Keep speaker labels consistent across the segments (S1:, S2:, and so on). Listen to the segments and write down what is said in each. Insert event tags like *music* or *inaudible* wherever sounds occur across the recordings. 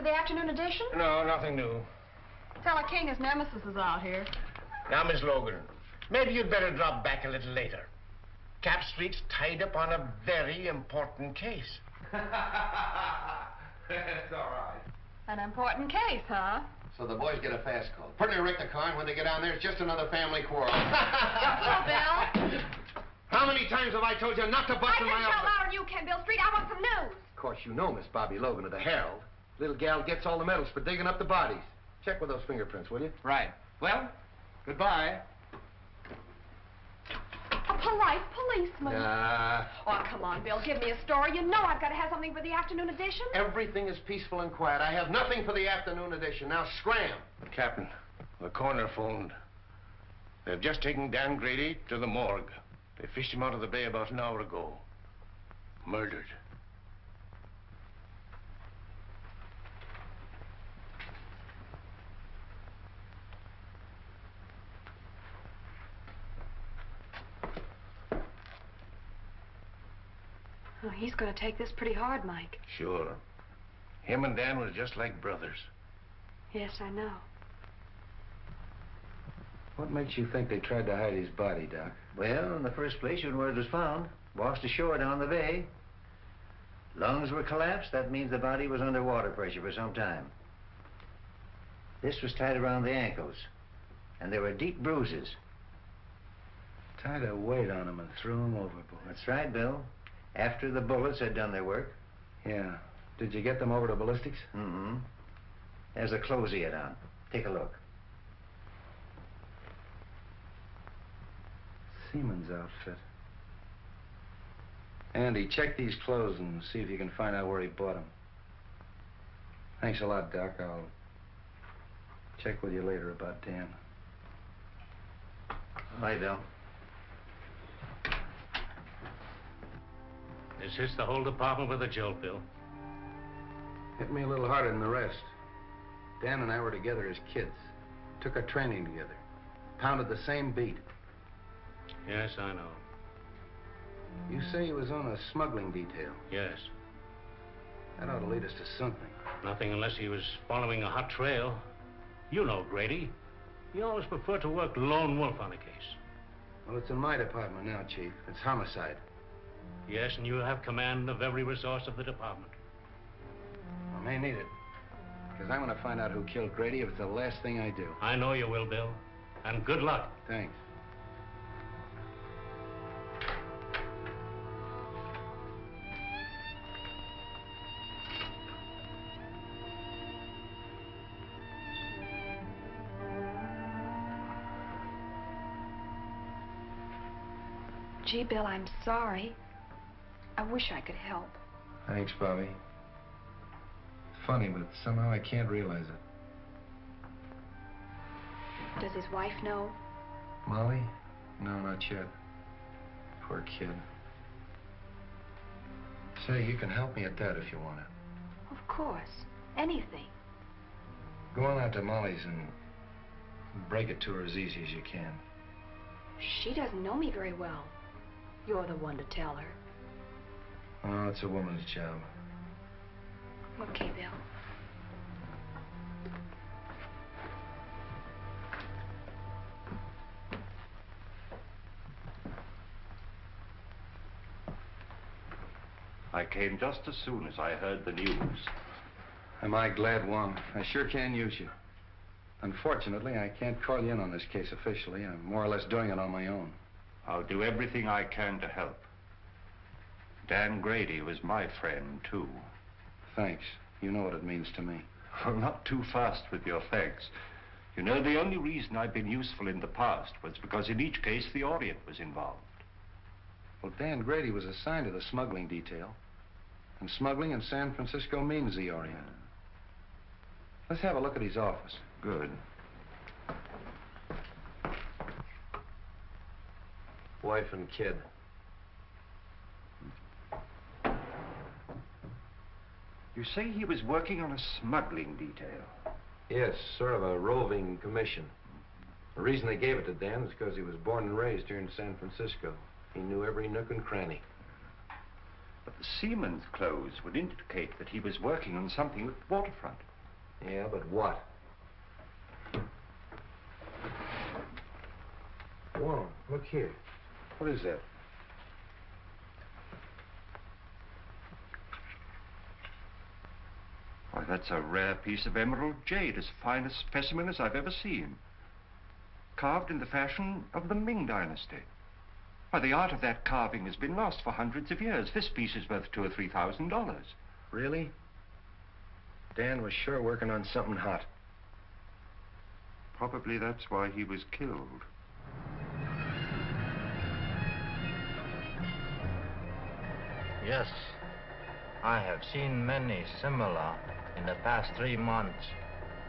S1: for the afternoon edition?
S2: No, nothing new.
S1: Teller King, his nemesis, is out here.
S2: Now, Miss Logan, maybe you'd better drop back a little later. Cap Street's tied up on a very important case. *laughs*
S3: That's all right.
S1: An important case, huh?
S3: So the boys get a fast call. Put in a wreck the car, and when they get down there, it's just another family quarrel. *laughs*
S1: Hello, Bill.
S3: How many times have I told you not to bust
S1: I
S3: in
S1: can
S3: my
S1: shout
S3: office?
S1: louder than you can, Bill Street. I want some news.
S3: Of course, you know Miss Bobbie Logan of the Herald. Little gal gets all the medals for digging up the bodies. Check with those fingerprints, will you?
S4: Right. Well, goodbye.
S1: A polite policeman.
S3: Uh,
S1: Oh, come on, Bill. Give me a story. You know I've got to have something for the afternoon edition.
S3: everything is peaceful and quiet. I have nothing for the afternoon edition. Now, scram.
S2: Captain, the coroner phoned. They've just taken Dan Grady to the morgue. They fished him out of the bay about an hour ago. Murdered.
S1: Oh, he's going to take this pretty hard, Mike.
S2: Sure. Him and Dan were just like brothers.
S1: Yes, I know.
S5: What makes you think they tried to hide his body, Doc?
S6: Well, in the first place, when word was found, washed ashore down the bay. Lungs were collapsed. That means the body was under water pressure for some time. This was tied around the ankles, and there were deep bruises.
S5: Tied a weight on him and threw him overboard.
S6: That's right, Bill. After the bullets had done their work.
S5: Yeah. Did you get them over to ballistics?
S6: Mm-hmm. There's the clothes he had on. Take a look.
S5: Seaman's outfit. Andy, check these clothes and see if you can find out where he bought them. Thanks a lot, Doc. I'll check with you later about Dan.
S6: Bye, Bill.
S7: This hits the whole department with a jolt, Bill.
S5: Hit me a little harder than the rest. Dan and I were together as kids. Took our training together. Pounded the same beat.
S7: Yes, I know.
S5: You say he was on a smuggling detail.
S7: Yes.
S5: That ought to lead us to something.
S7: Nothing unless he was following a hot trail. You know Grady. He always preferred to work lone wolf on a case.
S5: Well, it's in my department now, Chief. It's homicide.
S7: Yes, and you have command of every resource of the department.
S5: I may need it. Because I'm going to find out who killed Grady if it's the last thing I do.
S7: I know you will, Bill. And good luck.
S5: Thanks.
S1: Gee, Bill, I'm sorry. I wish I could help.
S5: Thanks, Bobbie. Funny, but somehow I can't realize it.
S1: Does his wife know?
S5: Molly? No, not yet. Poor kid. Say, you can help me at that if you want to.
S1: Of course. Anything.
S5: Go on out to Molly's and break it to her as easy as you can.
S1: She doesn't know me very well. You're the one to tell her.
S5: Oh, it's a woman's job.
S1: Okay, Bill.
S8: I came just as soon as I heard the news.
S5: Am I glad, Wong? I sure can use you. Unfortunately, I can't call you in on this case officially. I'm more or less doing it on my own.
S8: I'll do everything I can to help. Dan Grady was my friend, too.
S5: Thanks. You know what it means to me.
S8: Well, not too fast with your thanks. You know, the only reason I've been useful in the past was because in each case the Orient was involved.
S5: Well, Dan Grady was assigned to the smuggling detail. And smuggling in San Francisco means the Orient. Let's have a look at his office.
S8: Good.
S3: Wife and kid.
S8: You say he was working on a smuggling detail.
S3: Yes, sort of a roving commission. The reason they gave it to Dan is because he was born and raised here in San Francisco. He knew every nook and cranny.
S8: But the seaman's clothes would indicate that he was working on something at the waterfront.
S9: Yeah, but what? Whoa, look here. What is that?
S8: That's a rare piece of emerald jade, as fine a specimen as I've ever seen. Carved in the fashion of the Ming Dynasty. Why, the art of that carving has been lost for hundreds of years. This piece is worth two or three thousand dollars.
S9: Really? Dan was sure working on something hot.
S8: Probably that's why he was killed.
S6: Yes, I have seen many similar in the past three months.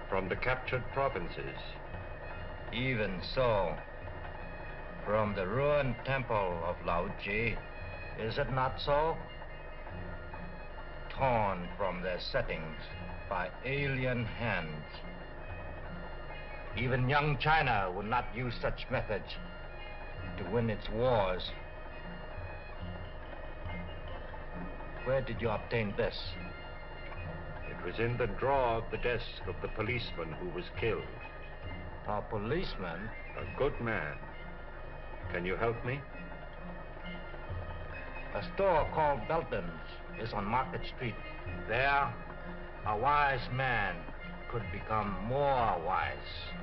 S8: From the captured provinces.
S6: Even so, from the ruined temple of Lao Tzu, is it not so? Torn from their settings by alien hands. Even young China would not use such methods to win its wars. Where did you obtain this?
S8: It was in the drawer of the desk of the policeman who was killed.
S6: A policeman?
S8: A good man. Can you help me?
S6: A store called Belden's is on Market Street. There, a wise man could become more wise.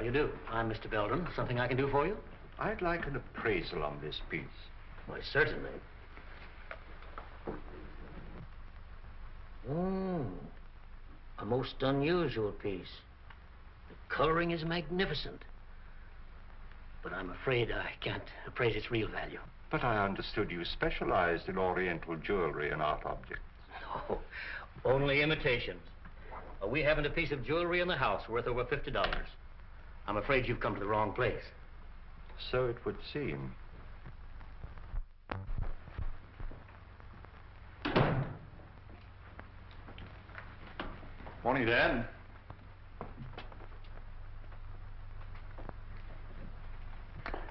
S10: How do you do? I'm Mr. Belden. Something I can do for you?
S8: I'd like an appraisal on this piece.
S10: Why, certainly. Oh, a most unusual piece. The coloring is magnificent. But I'm afraid I can't appraise its real value.
S8: But I understood you specialized in Oriental jewelry and art objects.
S10: No, only imitations. Uh, we haven't a piece of jewelry in the house worth over $50. I'm afraid you've come to the wrong place.
S8: So it would seem.
S5: Morning, Dad.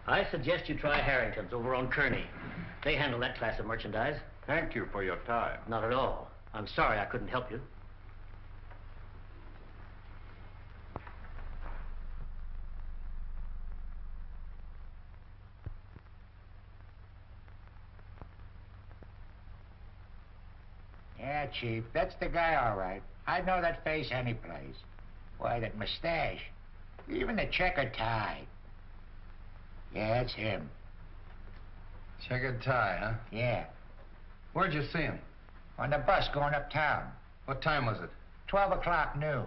S10: I suggest you try Harrington's over on Kearny. They handle that class of merchandise.
S8: Thank you for your time.
S10: Not at all. I'm sorry I couldn't help you.
S11: Chief, that's the guy, all right. I'd know that face any place. Why, that mustache. Even the checkered tie. Yeah, that's him.
S5: Checkered tie, huh?
S11: Yeah.
S5: Where'd you see him?
S11: On the bus going uptown.
S5: What time was it?
S11: 12 o'clock noon.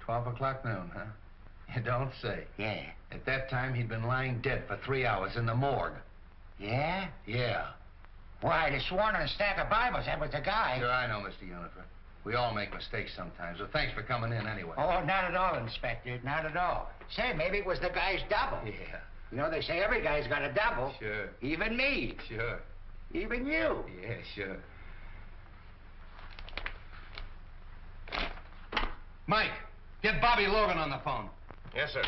S5: 12 o'clock noon, huh? You don't say.
S11: Yeah.
S5: At that time, he'd been lying dead for three hours in the morgue.
S11: Yeah?
S5: Yeah.
S11: Why, they sworn on a stack of Bibles that was the guy.
S5: Sure, I know, Mr. Unifer. We all make mistakes sometimes, so thanks for coming in anyway.
S11: Oh, not at all, Inspector. Not at all. Say, maybe it was the guy's double.
S5: Yeah,
S11: You know, they say every guy's got a double.
S5: sure,
S11: Even me.
S5: sure.
S11: Even you.
S5: Yeah, sure. Mike, get Bobbie Logan on the phone.
S2: Yes, sir.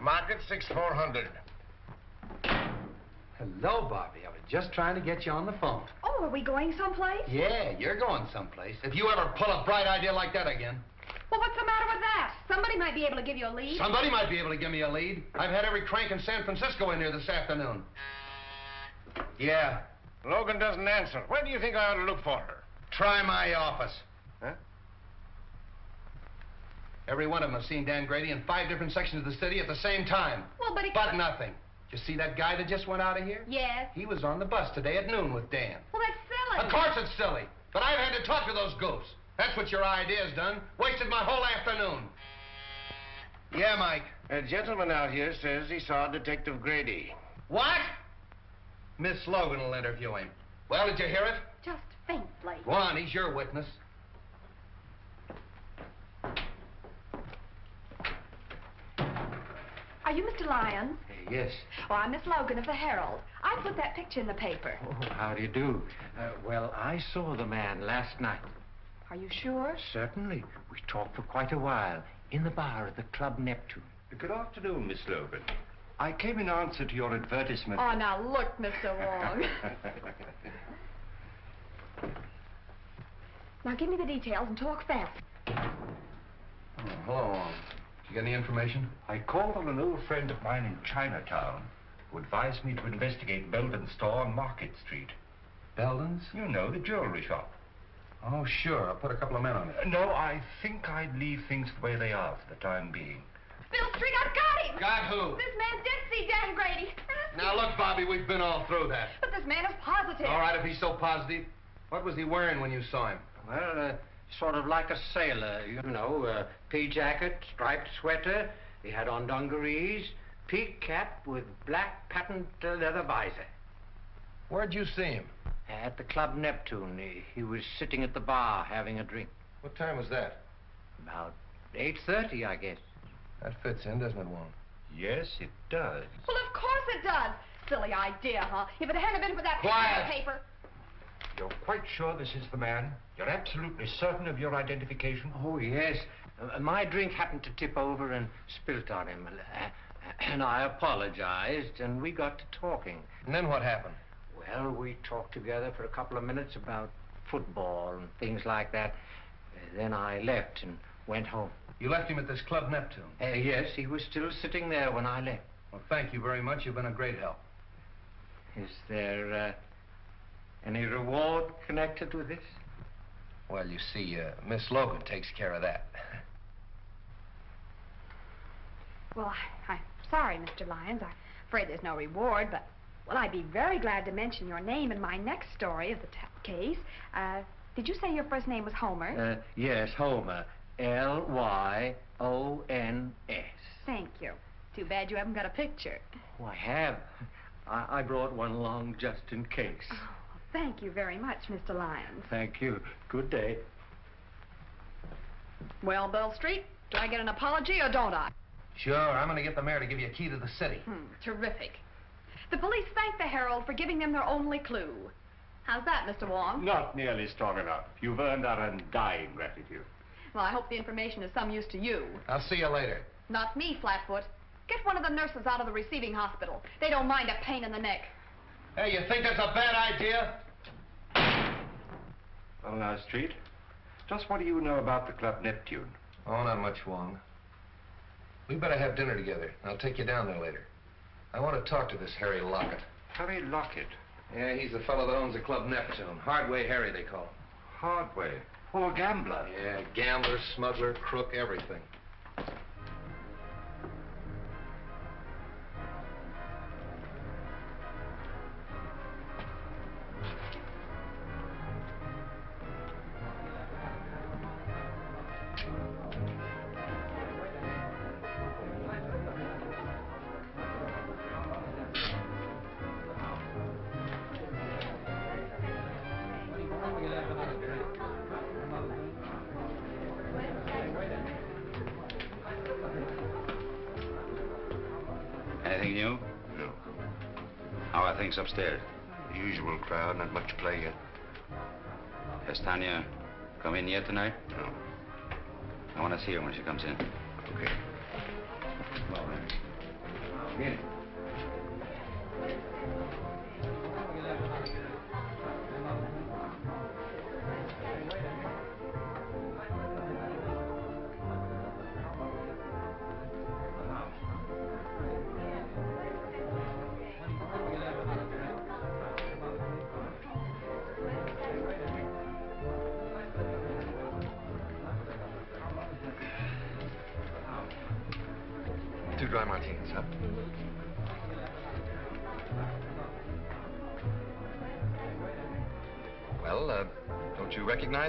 S2: Market 6400.
S5: Hello, Bobbie. I was just trying to get you on the phone.
S1: Oh, are we going someplace?
S5: Yeah, you're going someplace. If you ever pull a bright idea like that again,
S1: Well, what's the matter with that? Somebody might be able to give you a lead.
S5: somebody might be able to give me a lead. I've had every crank in San Francisco in here this afternoon. Yeah,
S2: Logan doesn't answer. Where do you think I ought to look for her?
S5: try my office.
S2: Huh?
S5: Every one of them have seen Dan Grady in five different sections of the city at the same time.
S1: Well, but it...
S5: But nothing. Did you see that guy that just went out of here?
S1: Yes.
S5: He was on the bus today at noon with Dan.
S1: Well, that's silly.
S5: Of course it's silly. But I've had to talk to those goofs. That's what your idea's done. Wasted my whole afternoon. Yeah, Mike.
S2: A gentleman out here says he saw Detective Grady.
S5: What? Miss Logan will interview him. Well, did you hear it?
S1: Just faintly.
S5: Go on, he's your witness.
S1: Are you Mr. Lyons?
S5: Yes.
S1: Oh, I'm Miss Logan of the Herald. I put that picture in the paper.
S6: Oh, how do you do? Uh, well, I saw the man last night.
S1: Are you sure?
S6: Certainly. We talked for quite a while in the bar at the Club Neptune.
S8: Good afternoon, Miss Logan. I came in answer to your advertisement.
S1: Oh, now look, Mr. Wong. *laughs* now give me the details and talk fast.
S5: Oh, hello, Wong. You got any information?
S8: I called on an old friend of mine in Chinatown who advised me to investigate Belden's store on Market Street.
S5: Belden's?
S8: You know, the jewelry shop.
S5: Oh, sure. I'll put a couple of men on it.
S8: Uh, No, I think I'd leave things the way they are for the time being.
S1: Bill Street, I've got him!
S5: Got who?
S1: This man did see Dan Grady.
S5: Now, look, Bobbie, we've been all through that.
S1: But this man is positive.
S5: All right, if he's so positive. What was he wearing when you saw him?
S6: Well, uh, sort of like a sailor, you know, uh, pea jacket, striped sweater. He had on dungarees, peak cap with black patent uh, leather visor.
S5: Where'd you see him?
S6: At the Club Neptune, he, he was sitting at the bar having a drink.
S5: What time was that?
S6: About 8.30, I guess.
S5: That fits in, doesn't it, Wong?
S8: Yes, it does.
S1: Well, of course it does. Silly idea, huh? If it hadn't been for that
S5: Quiet.
S1: picture in the paper.
S8: You're quite sure this is the man? You're absolutely certain of your identification?
S6: Oh, yes. Uh, my drink happened to tip over and spilt on him. Uh, and I apologized, and we got to talking.
S5: And then what happened?
S6: Well, we talked together for a couple of minutes about football and things like that. Uh, then I left and went home.
S5: You left him at this Club Neptune.
S6: Uh, yes, he was still sitting there when I left.
S5: Well, thank you very much. You've been a great help.
S6: Is there uh, any reward connected with this?
S5: Well, you see, uh, Miss Logan takes care of that.
S1: Well, I, I'm sorry, Mr. Lyons. I'm afraid there's no reward, but, well, I'd be very glad to mention your name in my next story of the t- case. Uh, did you say your first name was Homer?
S6: Uh, yes, Homer. L-Y-O-N-S.
S1: Thank you. Too bad you haven't got a picture.
S6: Oh, I have. I, I brought one along just in case.
S1: Oh, thank you very much, Mr. Lyons.
S6: Thank you. Good day.
S1: Well, Bill Street, do I get an apology or don't I?
S5: Sure, I'm going to get the mayor to give you a key to the city.
S1: Hmm, terrific. The police thank the Herald for giving them their only clue. How's that, Mr. Wong?
S12: Not nearly strong enough. You've earned our undying gratitude.
S1: Well, I hope the information is some use to you.
S5: I'll see you later.
S1: Not me, Flatfoot. Get one of the nurses out of the receiving hospital. They don't mind a pain in the neck.
S5: Hey, you think that's a bad idea?
S8: Well, now, Street, just what do you know about the Club Neptune?
S5: Oh, not much, Wong. We better have dinner together. I'll take you down there later. I want to talk to this Harry Lockett.
S8: Harry Lockett.
S5: Yeah, he's the fellow that owns the Club Neptune. Hardway Harry, they call him.
S8: Hardway. Oh, a gambler.
S5: Yeah, gambler, smuggler, crook, everything.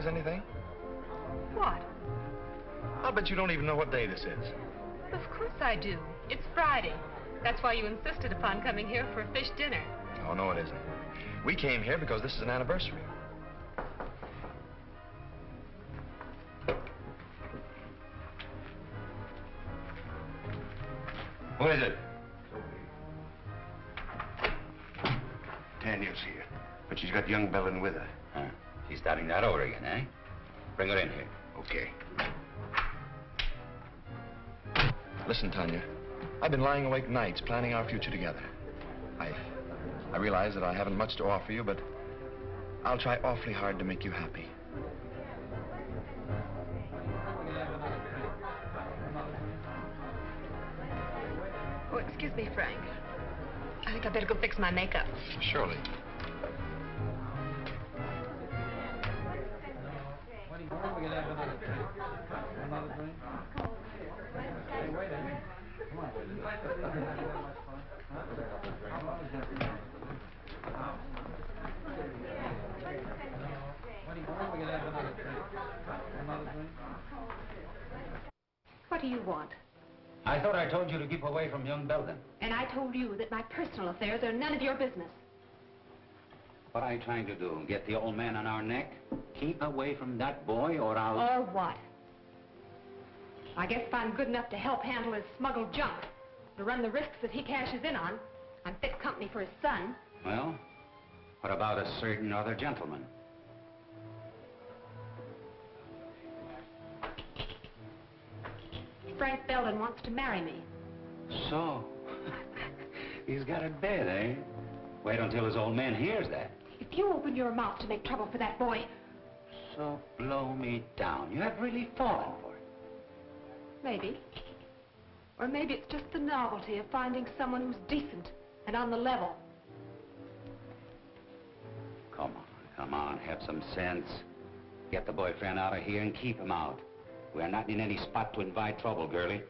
S13: Recognize anything?
S1: What?
S13: I'll bet you don't even know what day this is.
S14: Of course I do. It's Friday. That's why you insisted upon coming here for a fish dinner.
S13: Oh, no, it isn't. We came here because this is an anniversary.
S15: Who is it?
S2: Tanya's here, but she's got young Belden with her.
S15: Huh. She's starting that over again, eh? Bring her in here.
S2: Okay.
S13: Listen, Tanya. I've been lying awake nights planning our future together. I, I realize that I haven't much to offer you, but I'll try awfully hard to make you happy.
S16: Oh, excuse me, Frank. I think I better go fix my makeup.
S13: Surely.
S15: Told you to keep away from young Belden.
S1: And I told you that my personal affairs are none of your business.
S15: What are you trying to do? Get the old man on our neck? Keep away from that boy or I'll...
S1: Or what? I guess if I'm good enough to help handle his smuggled junk, to run the risks that he cashes in on, I'm fit company for his son.
S15: Well, what about a certain other gentleman?
S1: Frank Belden wants to marry me.
S15: So, *laughs* he's got it bad, eh? Wait until his old man hears that.
S1: If you open your mouth to make trouble for that boy,
S15: So blow me down. You have really fallen for it.
S1: maybe. Or maybe it's just the novelty of finding someone who's decent and on the level.
S15: Come on, come on, have some sense. Get the boyfriend out of here and keep him out. We're not in any spot to invite trouble, girlie.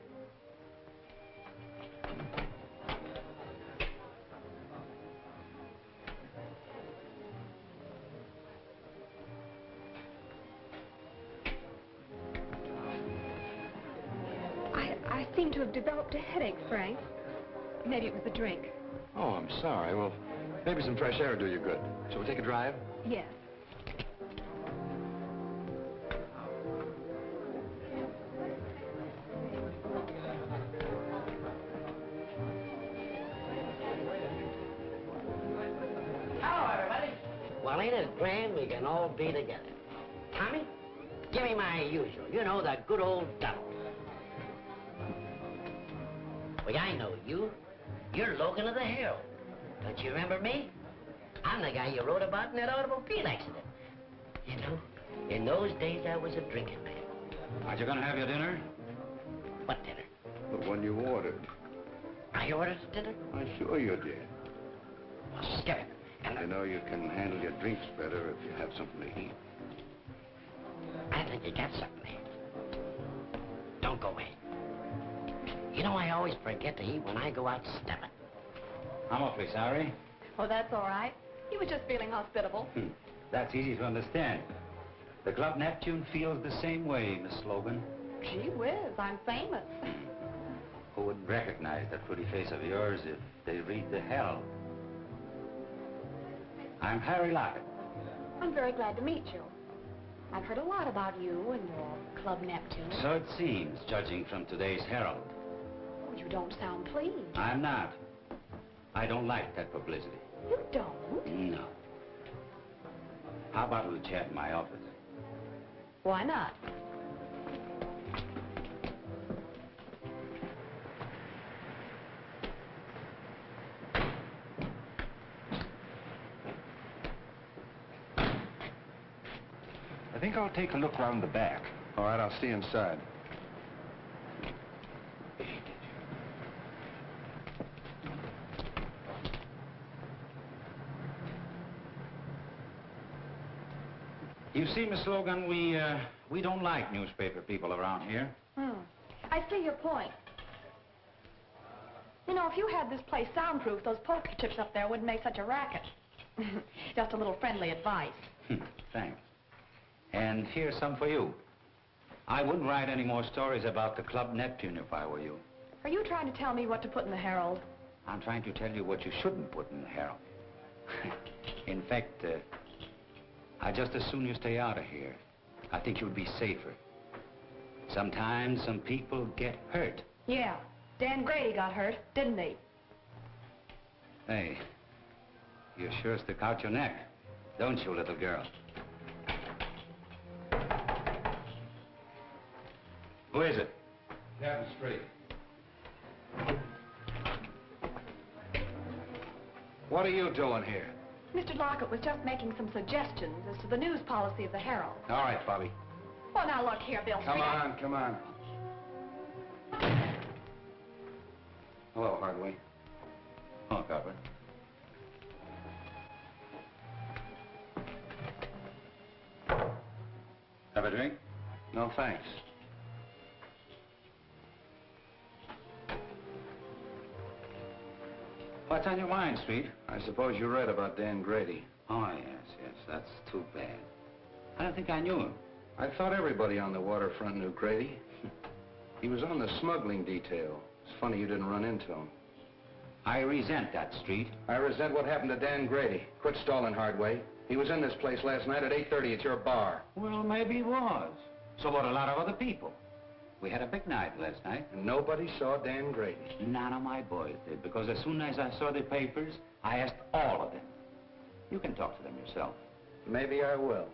S1: I, I seem to have developed a headache, Frank. Maybe it was the drink.
S13: Oh, I'm sorry. Well, maybe some fresh air will do you good. Shall we take a drive?
S1: Yes.
S10: Be together? Tommy, give me my usual. You know, the good old double. Well, I know you. You're Logan of the Herald. Don't you remember me? I'm the guy you wrote about in that automobile accident. You know, in those days I was a drinking man.
S15: Aren't you gonna have your dinner?
S10: What dinner?
S2: The one you ordered.
S10: I ordered dinner?
S2: I'm sure you did.
S10: Well, skip it. And
S2: You know you can handle your drinks better if you have something to eat.
S10: I think you got something there. Don't go away. You know, I always forget to eat when I go out stepping.
S15: I'm awfully sorry.
S1: Oh, that's all right. He was just feeling hospitable.
S15: Hmm. That's easy to understand. The Club Neptune feels the same way, Miss Logan.
S1: Gee whiz, I'm famous.
S15: Who wouldn't recognize that pretty face of yours if they read the Herald? I'm Harry Lockett.
S1: I'm very glad to meet you. I've heard a lot about you and your Club Neptune.
S15: So it seems, judging from today's Herald.
S1: Oh, you don't sound pleased.
S15: I'm not. I don't like that publicity.
S1: You don't?
S15: No. How about a chat in my office?
S1: Why not?
S13: Think I'll take a look round the back. All right, I'll see you inside.
S15: You see, Miss Logan, we, uh, we don't like newspaper people around here.
S1: Hmm. I see your point. You know, if you had this place soundproof, those poker chips up there wouldn't make such a racket. *laughs* Just a little friendly advice. *laughs*
S15: Thanks. And here's some for you. I wouldn't write any more stories about the Club Neptune if I were you.
S1: Are you trying to tell me what to put in the Herald?
S15: I'm trying to tell you what you shouldn't put in the Herald. in fact, uh, I'd just as soon you stay out of here. I think you'd be safer. Sometimes some people get hurt.
S1: Yeah, Dan Grady got hurt, didn't he?
S15: Hey, you sure stick out your neck, don't you, little girl? Who is it?
S5: Captain Street. What are you doing here?
S1: Mr. Lockett was just making some suggestions as to the news policy of the Herald.
S5: All right, Bobbie.
S1: Well, now look here, Bill
S5: Come
S1: Street.
S5: on, come on. Hello, Hardway.
S15: Oh, Copper. Have a drink?
S5: No, thanks.
S15: What's on your mind, sweet?
S5: I suppose you read about Dan Grady.
S15: Oh, yes, yes. That's too bad. I don't think I knew him.
S5: I thought everybody on the waterfront knew Grady. *laughs* he was on the smuggling detail. It's funny you didn't run into him.
S15: I resent that, Street.
S5: I resent what happened to Dan Grady. Quit stalling, Hardway. He was in this place last night at 8.30 at your bar.
S15: Well, maybe he was. So about a lot of other people. We had a big night last night.
S5: And nobody saw Dan Grady.
S15: None of my boys did, because as soon as I saw the papers, I asked all of them. You can talk to them yourself.
S5: Maybe I will.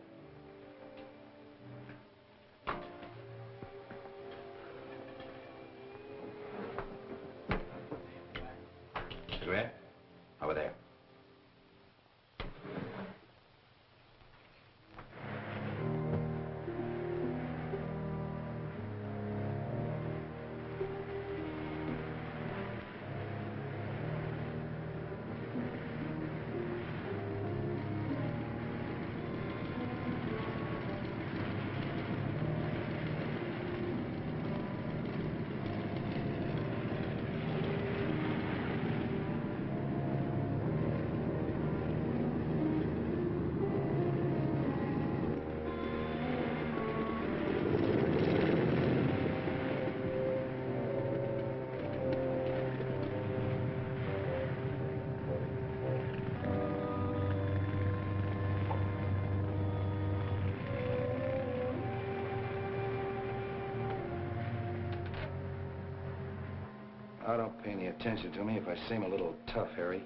S5: Don't pay any attention to me if I seem a little tough, Harry.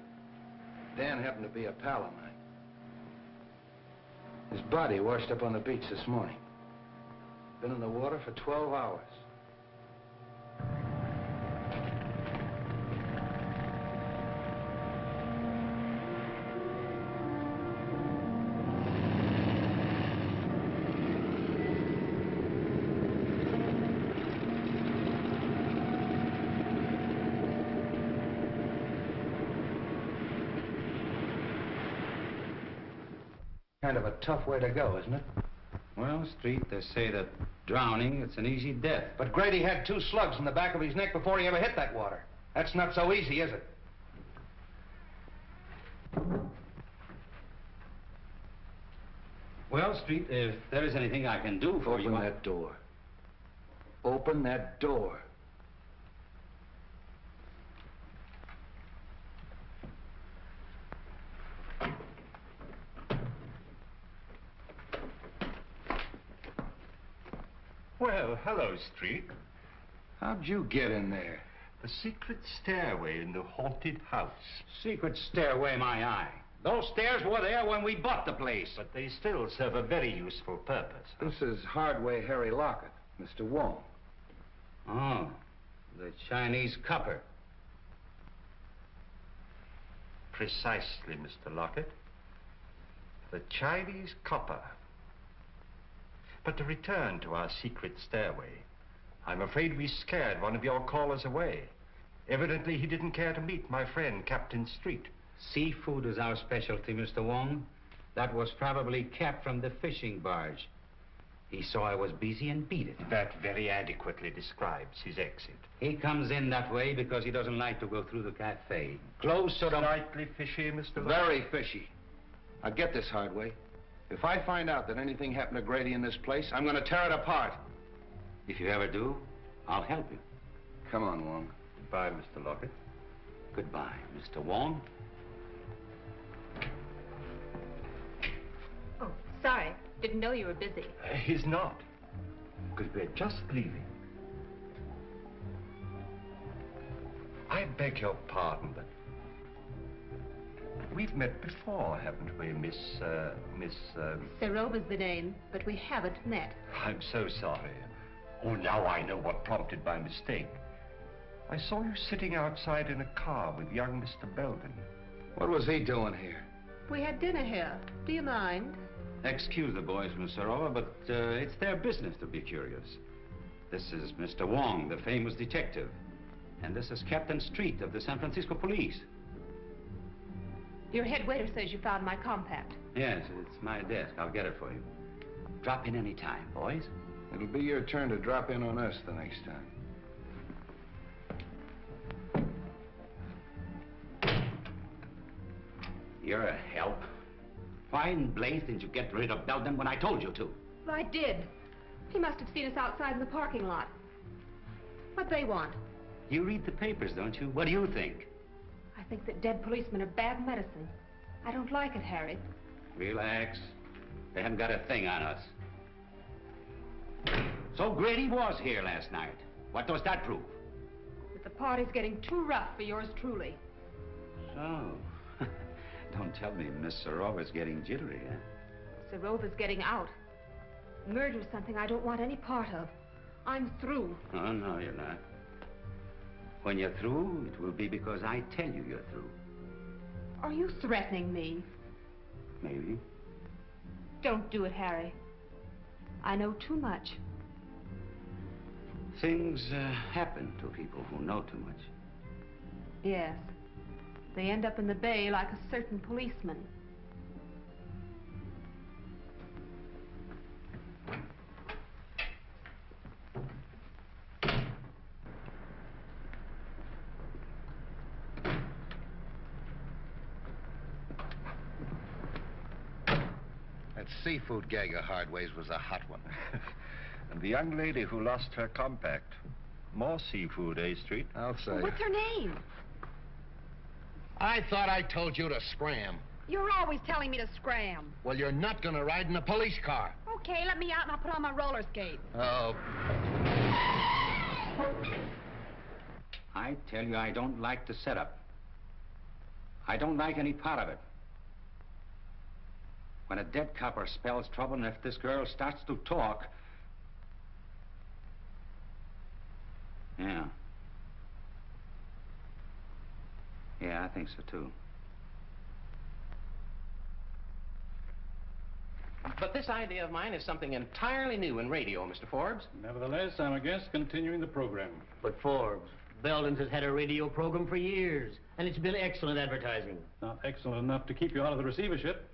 S5: Dan happened to be a pal of mine. His body washed up on the beach this morning. Been in the water for 12 hours. Kind of a tough way to go, isn't it?
S15: Well, Street, they say that drowning, it's an easy death.
S5: But Grady had two slugs in the back of his neck before he ever hit that water. That's not so easy, is it?
S15: Well, Street, if there is anything I can do for
S5: Open
S15: you... I-
S5: that door. Open that door.
S8: Well, hello, Street.
S5: How'd you get in there?
S8: The secret stairway in the haunted house.
S15: Secret stairway, my eye. Those stairs were there when we bought the place.
S8: But they still serve a very useful purpose.
S5: This is Hardway Harry Lockett, Mr. Wong.
S15: Oh, the Chinese copper.
S8: Precisely, Mr. Lockett. The Chinese copper. But to return to our secret stairway, I'm afraid we scared one of your callers away. Evidently, he didn't care to meet my friend, Captain Street.
S15: Seafood is our specialty, Mr. Wong. That was probably kept from the fishing barge. He saw I was busy and beat it.
S8: That very adequately describes his exit.
S15: He comes in that way because he doesn't like to go through the cafe. Close to the...
S8: Slightly fishy, Mr.
S5: Very fishy. Now get this, Hardway. If I find out that anything happened to Grady in this place, I'm going to tear it apart.
S15: If you ever do, I'll help you.
S5: Come on, Wong.
S8: Goodbye, Mr. Lockett.
S15: Goodbye, Mr. Wong.
S16: Oh, sorry. Didn't know you were busy.
S8: Uh, he's not. Because we're just leaving. I beg your pardon, but we've met before, haven't we, Miss, uh, Miss, um...
S1: Serova's the name, but we haven't met.
S8: I'm so sorry. Oh, now I know what prompted my mistake. I saw you sitting outside in a car with young Mr. Belden.
S5: What was he doing here?
S1: We had dinner here. Do you mind?
S15: Excuse the boys, Miss Serova, but uh, it's their business to be curious. This is Mr. Wong, the famous detective. And this is Captain Street of the San Francisco Police.
S1: Your head waiter says you found my compact.
S15: Yes, it's my desk. I'll get it for you. Drop in any time, boys.
S5: It'll be your turn to drop in on us the next time.
S15: You're a help. Why in blaze didn't you get rid of Belden when I told you to?
S1: Well, I did. He must have seen us outside in the parking lot. What they want?
S15: You read the papers, don't you? What do you think?
S1: I think that dead policemen are bad medicine. I don't like it, Harry.
S15: Relax. They haven't got a thing on us. So Grady was here last night. What does that prove?
S1: That the party's getting too rough for yours truly.
S15: So, *laughs* don't tell me Miss Serova's getting jittery, huh?
S1: Serova's getting out. Murder's something I don't want any part of. I'm through.
S15: Oh, no, you're not. When you're through, it will be because I tell you you're through.
S1: Are you threatening me?
S15: Maybe.
S1: Don't do it, Harry. I know too much.
S15: Things uh, happen to people who know too much.
S1: Yes. They end up in the bay like a certain policeman.
S5: Seafood gag of Hardway's was a hot one. *laughs*
S8: and the young lady who lost her compact. More seafood, eh, Street?
S5: I'll say.
S1: What's her name?
S5: I thought I told you to scram.
S17: You're always telling me to scram.
S5: Well, you're not gonna ride in a police car.
S17: Okay, let me out and I'll put on my roller skates.
S5: Oh.
S15: I tell you, I don't like the setup. I don't like any part of it. When a dead copper spells trouble, and if this girl starts to talk... Yeah. Yeah, I think so, too.
S18: But this idea of mine is something entirely new in radio, Mr. Forbes.
S19: Nevertheless, I'm against continuing the program.
S10: But Forbes, Belden's has had a radio program for years, and it's been excellent advertising.
S19: Not excellent enough to keep you out of the receivership.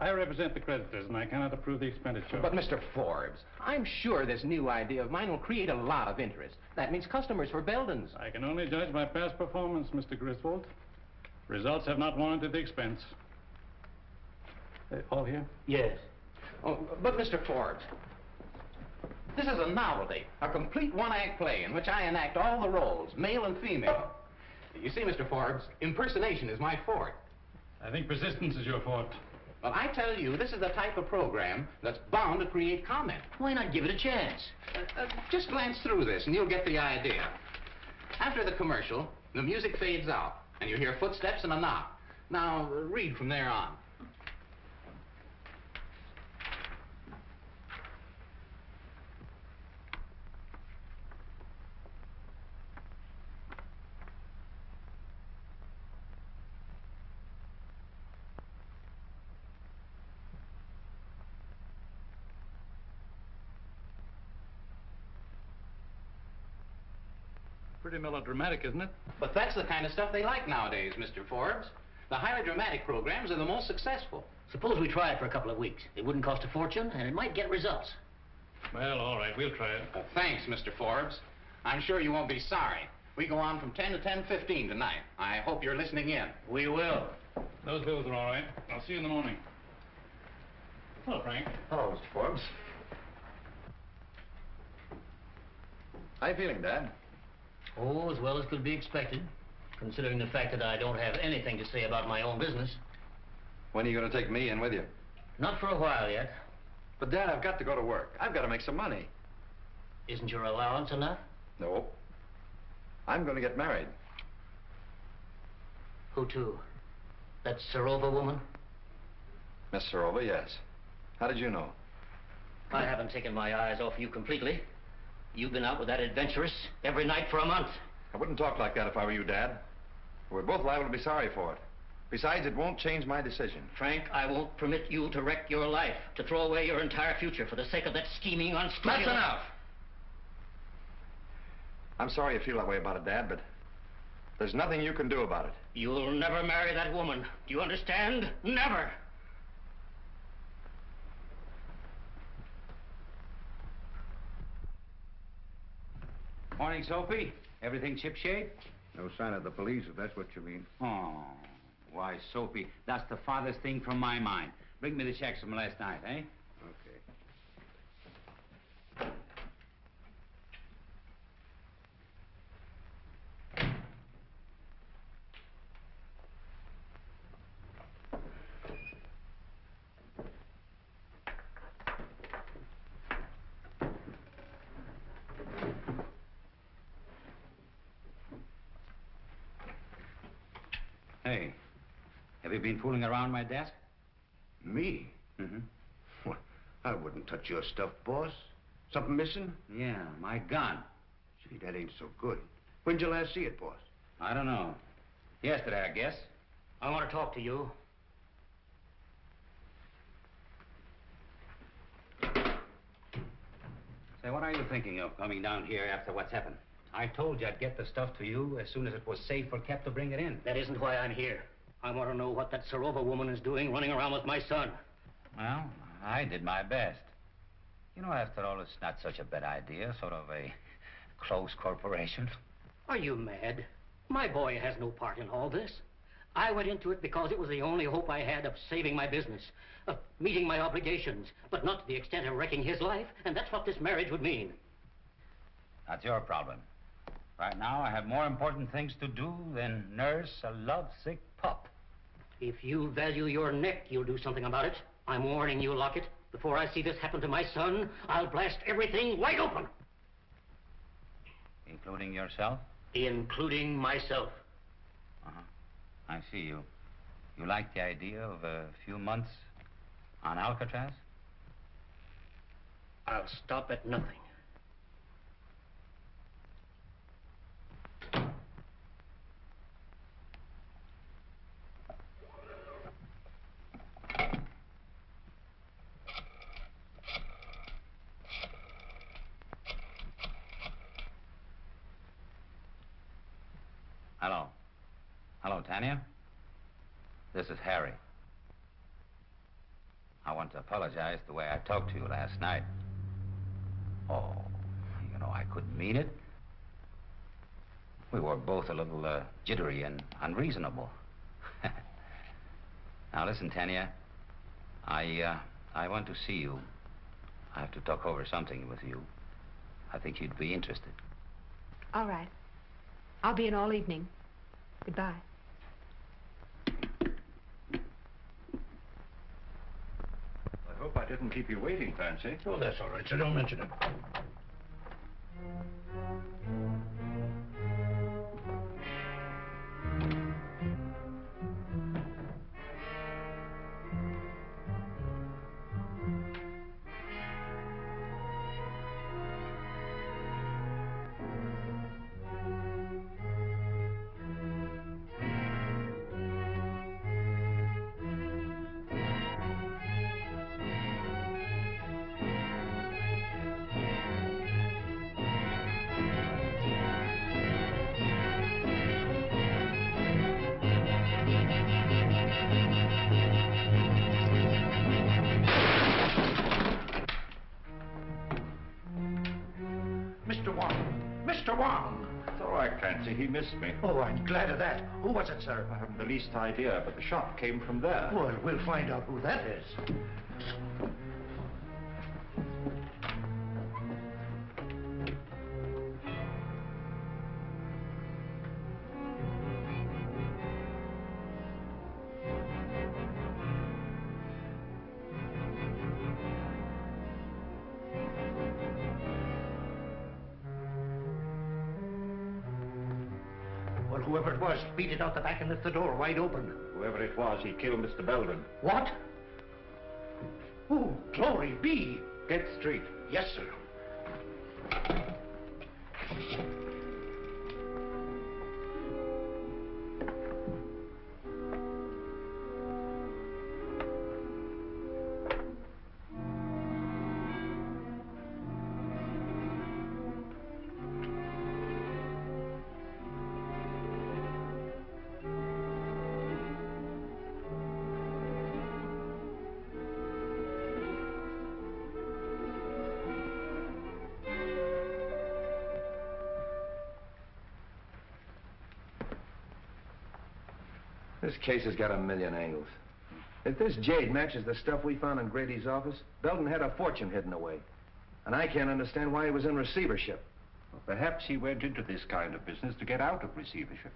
S19: I represent the creditors, and I cannot approve the expenditure.
S18: But, Mr. Forbes, I'm sure this new idea of mine will create a lot of interest. That means customers for Belden's.
S19: I can only judge by past performance, Mr. Griswold. Results have not warranted the expense. Uh, all here?
S10: Yes.
S18: Oh, but, Mr. Forbes, this is a novelty, a complete one-act play in which I enact all the roles, male and female. You see, Mr. Forbes, impersonation is my forte.
S19: I think persistence is your forte.
S18: Well, I tell you, this is the type of program that's bound to create comment.
S10: Why not give it a chance?
S18: Uh, uh, just glance through this and you'll get the idea. After the commercial, the music fades out, and you hear footsteps and a knock. Now, read from there on.
S19: Pretty melodramatic, isn't it?
S18: But that's the kind of stuff they like nowadays, Mr. Forbes. The highly dramatic programs are the most successful.
S10: Suppose we try it for a couple of weeks. It wouldn't cost a fortune, and it might get results.
S19: Well, all right, we'll try it.
S18: Well, thanks, Mr. Forbes. I'm sure you won't be sorry. We go on from 10 to 10.15 tonight. I hope you're listening in.
S10: We will.
S19: Those bills are all right. I'll see you in the morning. Hello, Frank.
S13: Hello, Mr. Forbes. How you feeling, Dad?
S10: Oh, as well as could be expected, considering the fact that I don't have anything to say about my own business.
S13: When are you going to take me in with you?
S10: Not for a while yet.
S13: But, Dad, I've got to go to work. I've got to make some money.
S10: Isn't your allowance enough?
S13: No. I'm going to get married.
S10: Who to? That Serova woman?
S13: Miss Serova, yes. How did you know?
S10: I haven't taken my eyes off you completely. You've been out with that adventuress every night for a month.
S13: I wouldn't talk like that if I were you, Dad. We're both liable to be sorry for it. Besides, it won't change my decision.
S10: Frank, I won't permit you to wreck your life, to throw away your entire future for the sake of that scheming, unscrupulous...
S13: That's enough! I'm sorry you feel that way about it, Dad, but there's nothing you can do about it.
S10: You'll never marry that woman. Do you understand? Never!
S15: Morning, Soapy. Everything shipshape?
S20: No sign of the police, if that's what you mean.
S15: Oh, why, Soapy, that's the farthest thing from my mind. Bring me the checks from last night, eh?
S20: Okay.
S15: Hey, have been fooling around my desk?
S20: Me?
S15: Mm-hmm.
S20: Well, I wouldn't touch your stuff, boss. Something missing?
S15: Yeah, my gun.
S20: Gee, that ain't so good. When'd you last see it, boss?
S15: I don't know. Yesterday, I guess.
S10: I want to talk to you.
S15: Say, what are you thinking of coming down here after what's happened? I told you I'd get the stuff to you as soon as it was safe for Cap to bring it in.
S10: That isn't why I'm here. I want to know what that Serova woman is doing running around with my son.
S15: Well, I did my best. You know, after all, it's not such a bad idea, sort of a close corporation.
S10: Are you mad? My boy has no part in all this. I went into it because it was the only hope I had of saving my business, of meeting my obligations, but not to the extent of wrecking his life, and that's what this marriage would mean.
S15: That's your problem. Right now, I have more important things to do than nurse a lovesick pup.
S10: If you value your neck, you'll do something about it. I'm warning you, Lockett. Before I see this happen to my son, I'll blast everything wide open.
S15: Including yourself?
S10: Including myself.
S15: Uh-huh. I see you. You like the idea of a few months on Alcatraz?
S10: I'll stop at nothing.
S15: Hello. Hello, Tanya. This is Harry. I want to apologize the way I talked to you last night. Oh, you know, I couldn't mean it. We were both a little uh, jittery and unreasonable. *laughs* now, listen, Tanya. I, uh, I want to see you. I have to talk over something with you. I think you'd be interested.
S21: All right. I'll be in all evening. Goodbye.
S8: I hope I didn't keep you waiting, Fancy.
S20: Oh, that's all right, so don't mention it.
S11: Glad of that. Who was it, sir?
S8: I haven't the least idea, but the shot came from there.
S11: Well, we'll find out who that is.
S6: Left the door wide open.
S8: Whoever it was, he killed Mr. Belden.
S6: What? Oh, glory be!
S8: Get Street.
S5: This case has got a million angles. If this jade matches the stuff we found in Grady's office, Belden had a fortune hidden away. And I can't understand why he was in receivership.
S8: Well, perhaps he went into this kind of business to get out of receivership.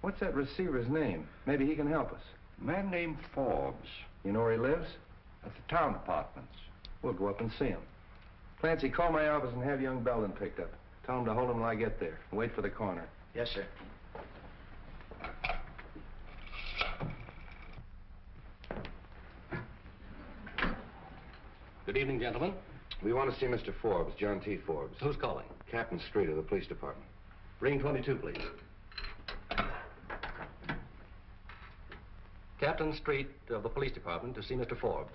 S5: What's that receiver's name? Maybe he can help us.
S8: A man named Forbes.
S5: You know where he lives?
S8: At the town apartments.
S5: We'll go up and see him. Clancy, call my office and have young Belden picked up. Tell him to hold him till I get there. Wait for the coroner.
S6: Yes, sir.
S18: Good evening, gentlemen.
S5: We want to see Mr. Forbes, John T. Forbes.
S18: Who's calling?
S5: Captain Street of the police department.
S18: Ring 22, please. Captain Street of the police department to see Mr. Forbes.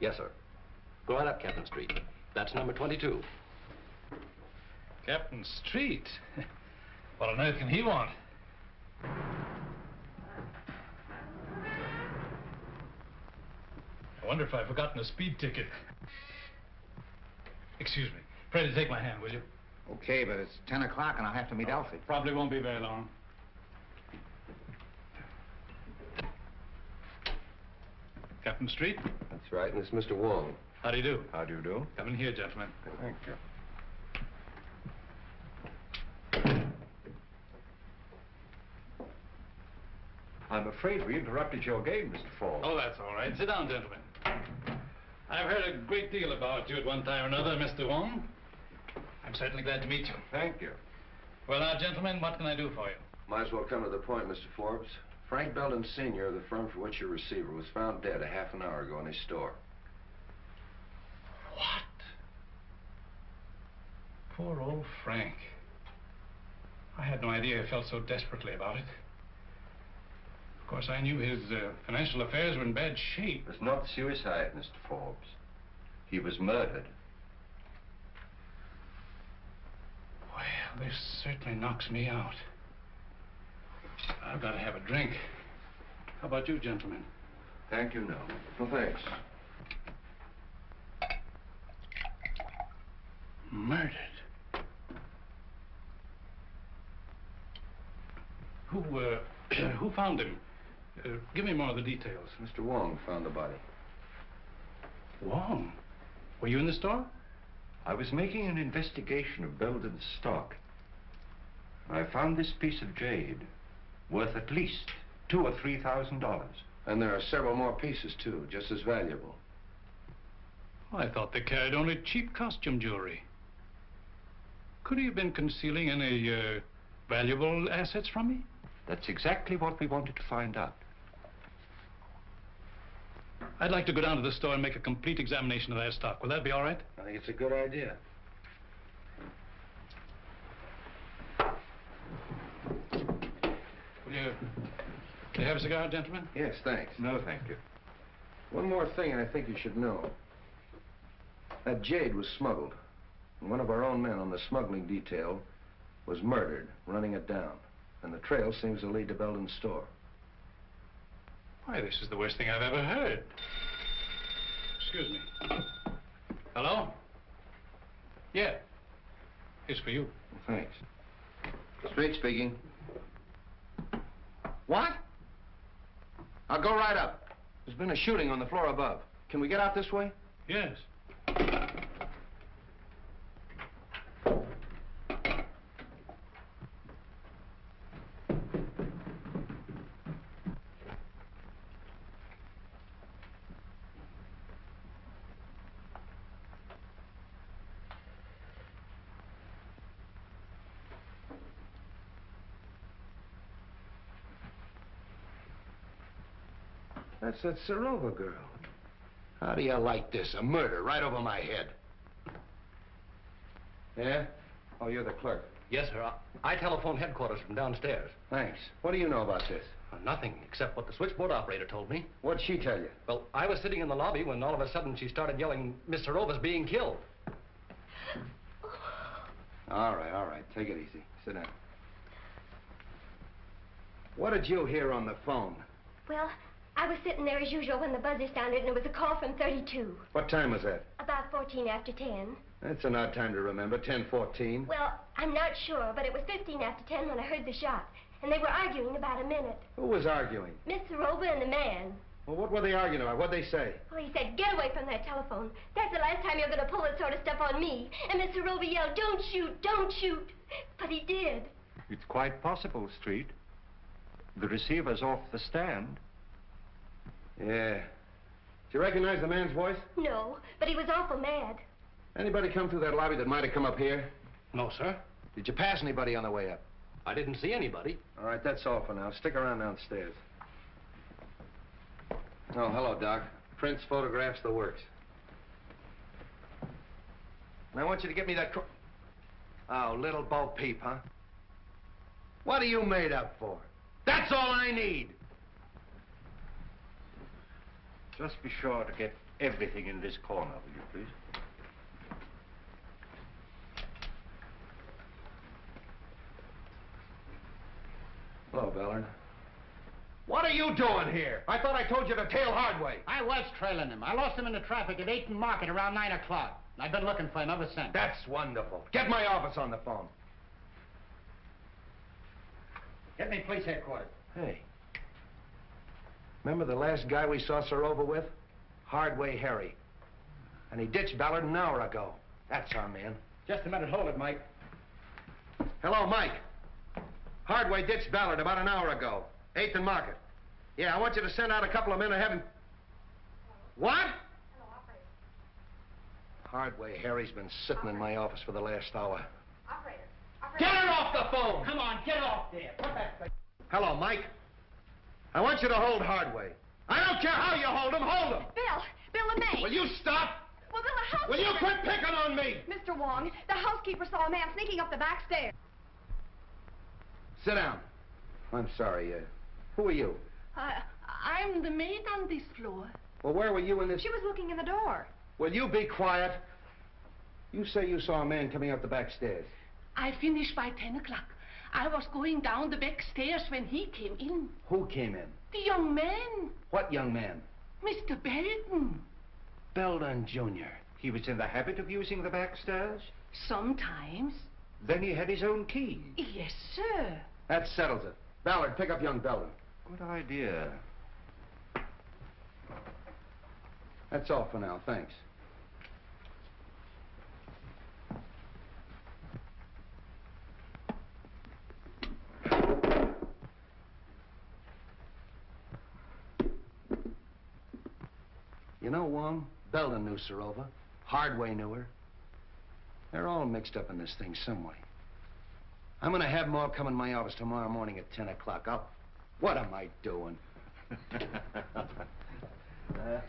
S18: Yes, sir. Go right up, Captain Street. That's number 22.
S19: Captain Street? *laughs* What on earth can he want? I wonder if I've forgotten a speed ticket. Excuse me. Pray to take my hand, will you?
S11: Okay, but it's 10 o'clock and I'll have to meet Alfie.
S19: Probably won't be very long. Captain Street?
S5: That's right, and it's Mr. Wong.
S19: How do you do?
S8: How do you do?
S19: Come in here, gentlemen.
S8: Thank you. I'm afraid we interrupted your game, Mr. Forbes.
S19: Oh, that's all right. Sit down, gentlemen. I've heard a great deal about you at one time or another, Mr. Wong. I'm certainly glad to meet you.
S8: Thank you.
S19: Well, now, gentlemen, what can I do for you?
S5: Might as well come to the point, Mr. Forbes. Frank Belden Sr. of the firm for which you're receiver was found dead a half an hour ago in his store.
S19: What? Poor old Frank. I had no idea he felt so desperately about it. Of course, I knew his uh, financial affairs were in bad shape.
S8: It was not suicide, Mr. Forbes. He was murdered.
S19: Well, this certainly knocks me out. I've got to have a drink. How about you, gentlemen?
S8: Thank you, no.
S5: Well, thanks.
S19: Murdered. Who, uh, *clears throat* who found him? Uh, give me more of the details.
S5: Mr. Wong found the body.
S19: Wong? Were you in the store?
S8: I was making an investigation of Belden's stock. I found this piece of jade worth at least two or three thousand dollars.
S5: And there are several more pieces, too, just as valuable.
S19: I thought they carried only cheap costume jewelry. Could he have been concealing any uh, valuable assets from me?
S8: That's exactly what we wanted to find out.
S19: I'd like to go down to the store and make a complete examination of their stock. Will that be all right?
S5: I think it's a good idea.
S19: Will you, will you have a cigar, gentlemen?
S5: Yes, thanks.
S8: No, thank you.
S5: One more thing I think you should know. That jade was smuggled. And one of our own men on the smuggling detail was murdered, running it down. And the trail seems to lead to Belden's store.
S19: Why, this is the worst thing I've ever heard. Excuse me. Hello? Yeah. It's for you.
S5: Thanks. Street speaking.
S11: What?
S5: I'll go right up. There's been a shooting on the floor above. Can we get out this way?
S19: Yes.
S5: That's that Serova girl. How do you like this? A murder right over my head. Yeah? Oh, you're the clerk.
S22: Yes, sir. I, I telephoned headquarters from downstairs.
S5: Thanks. What do you know about this?
S22: Uh, nothing, except what the switchboard operator told me.
S5: What'd she tell you?
S22: Well, I was sitting in the lobby when all of a sudden she started yelling, Mr. Rova's being killed.
S5: All right, all right. Take it easy. Sit down. What did you hear on the phone?
S23: Well, I was sitting there as usual when the buzzer sounded, and it was a call from 32.
S5: What time was that?
S23: About 14 after 10.
S5: That's an odd time to remember. 1014.
S23: Well, I'm not sure, but it was 15 after 10 when I heard the shot. And they were arguing about a minute.
S5: Who was arguing?
S23: Miss Roba and the man.
S5: Well, what were they arguing about? What'd they say?
S23: Well, he said, get away from that telephone. That's the last time you're going to pull that sort of stuff on me. And Mr. Roba yelled, don't shoot, don't shoot. But he did.
S8: It's quite possible, Street. The receiver's off the stand.
S5: Yeah. Did you recognize the man's voice?
S23: No, but he was awful mad.
S5: Anybody come through that lobby that might have come up here?
S22: No, sir.
S5: Did you pass anybody on the way up?
S22: I didn't see anybody.
S5: All right, that's all for now. Stick around downstairs. Oh, hello, Doc. Prints, photographs, the works. And I want you to get me that... cr- Oh, little Bo Peep, huh? What are you made up for? That's all I need.
S8: Just be sure to get everything in this corner, will you, please?
S5: Hello, Ballard. What are you doing here? I thought I told you to tail Hardway.
S18: I was trailing him. I lost him in the traffic at 8th and Market around 9 o'clock. I've been looking for him ever since.
S5: That's wonderful. Get my office on the phone.
S18: Get me police headquarters.
S5: Hey. Remember the last guy we saw Serova with? Hardway Harry. And he ditched Ballard an hour ago. That's our man.
S18: Just a minute. Hold it, Mike.
S5: Hello, Mike. Hardway ditched Ballard about an hour ago. 8th and Market. Yeah, I want you to send out a couple of men ahead and... What? Hello, operator. Hardway Harry's been sitting in my office for the last hour. Operator. Get her off the phone!
S18: Come on, get off there. Put that thing.
S5: Hello, Mike. I want you to hold Hardway. I don't care how you hold him, hold him!
S1: Bill! Bill LeMay!
S5: Will you stop?
S1: Well, Bill, the housekeeper...
S5: Will you quit picking on me?
S1: Mr. Wong, the housekeeper saw a man sneaking up the back stairs.
S5: Sit down. I'm sorry, uh, who are you?
S24: I, I'm the maid on this floor.
S5: Well, where were you in this...
S1: She was looking in the door.
S5: Will you be quiet? You say you saw a man coming up the back stairs.
S24: I finished by 10 o'clock. I was going down the back stairs when he came in.
S5: Who came in?
S24: The young man,
S5: What young man?
S24: Mr. Belden.
S5: Belden Jr.
S8: He was in the habit of using the back stairs?
S24: Sometimes.
S8: Then he had his own key.
S24: Yes, sir.
S5: That settles it. Ballard, pick up young Belden.
S8: Good idea.
S5: That's all for now, thanks. You know, Wong, Belden knew Serova. Hardway knew her. They're all mixed up in this thing some way. I'm gonna have them all come in my office tomorrow morning at 10 o'clock. I'll... What am I doing? Uh,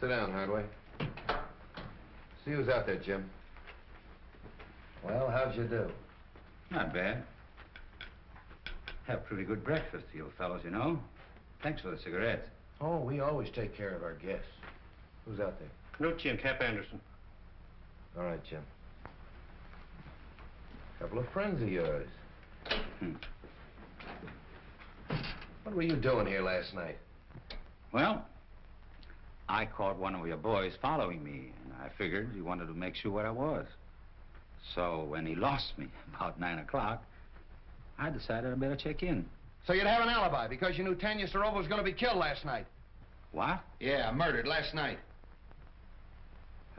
S20: Sit down, Hardway. See who's out there, Jim.
S5: Well, how'd you do?
S15: Not bad. Have a pretty good breakfast, you fellows, you know. Thanks for the cigarettes.
S5: Oh, we always take care of our guests. Who's out there?
S19: No, and Cap Anderson.
S5: All right, Jim. Couple of friends of yours.
S15: Hmm.
S5: What were you doing here last night?
S15: Well, I caught one of your boys following me, and I figured he wanted to make sure where I was. So when he lost me *laughs* about 9 o'clock, I decided I'd better check in.
S5: So you'd have an alibi because you knew Tanya Serova was going to be killed last night.
S15: What?
S5: Yeah, murdered last night.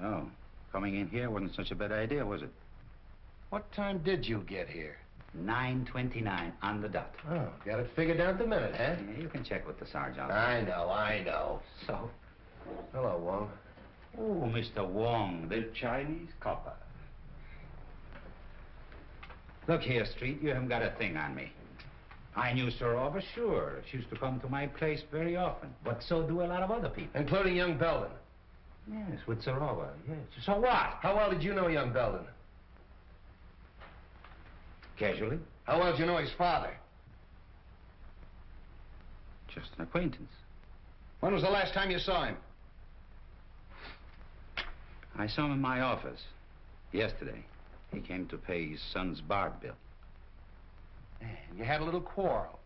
S15: Oh, coming in here wasn't such a bad idea, was it?
S5: What time did you get here?
S15: 9.29 on the dot.
S5: Oh, got it figured out the minute, huh?
S15: Yeah, you can check with the sergeant.
S5: I know, I know.
S15: So?
S5: Hello, Wong.
S15: Oh, Mr. Wong, the Chinese copper. Look here, Street, you haven't got a thing on me. I knew Serova, sure. She used to come to my place very often. But so do a lot of other people.
S5: Including young Belden.
S15: Yes, with Serova, yes. So what?
S5: How well did you know young Belden?
S15: Casually.
S5: How well did you know his father?
S15: Just an acquaintance.
S5: When was the last time you saw him?
S15: I saw him in my office yesterday. He came to pay his son's bar bill.
S5: And you had a little quarrel.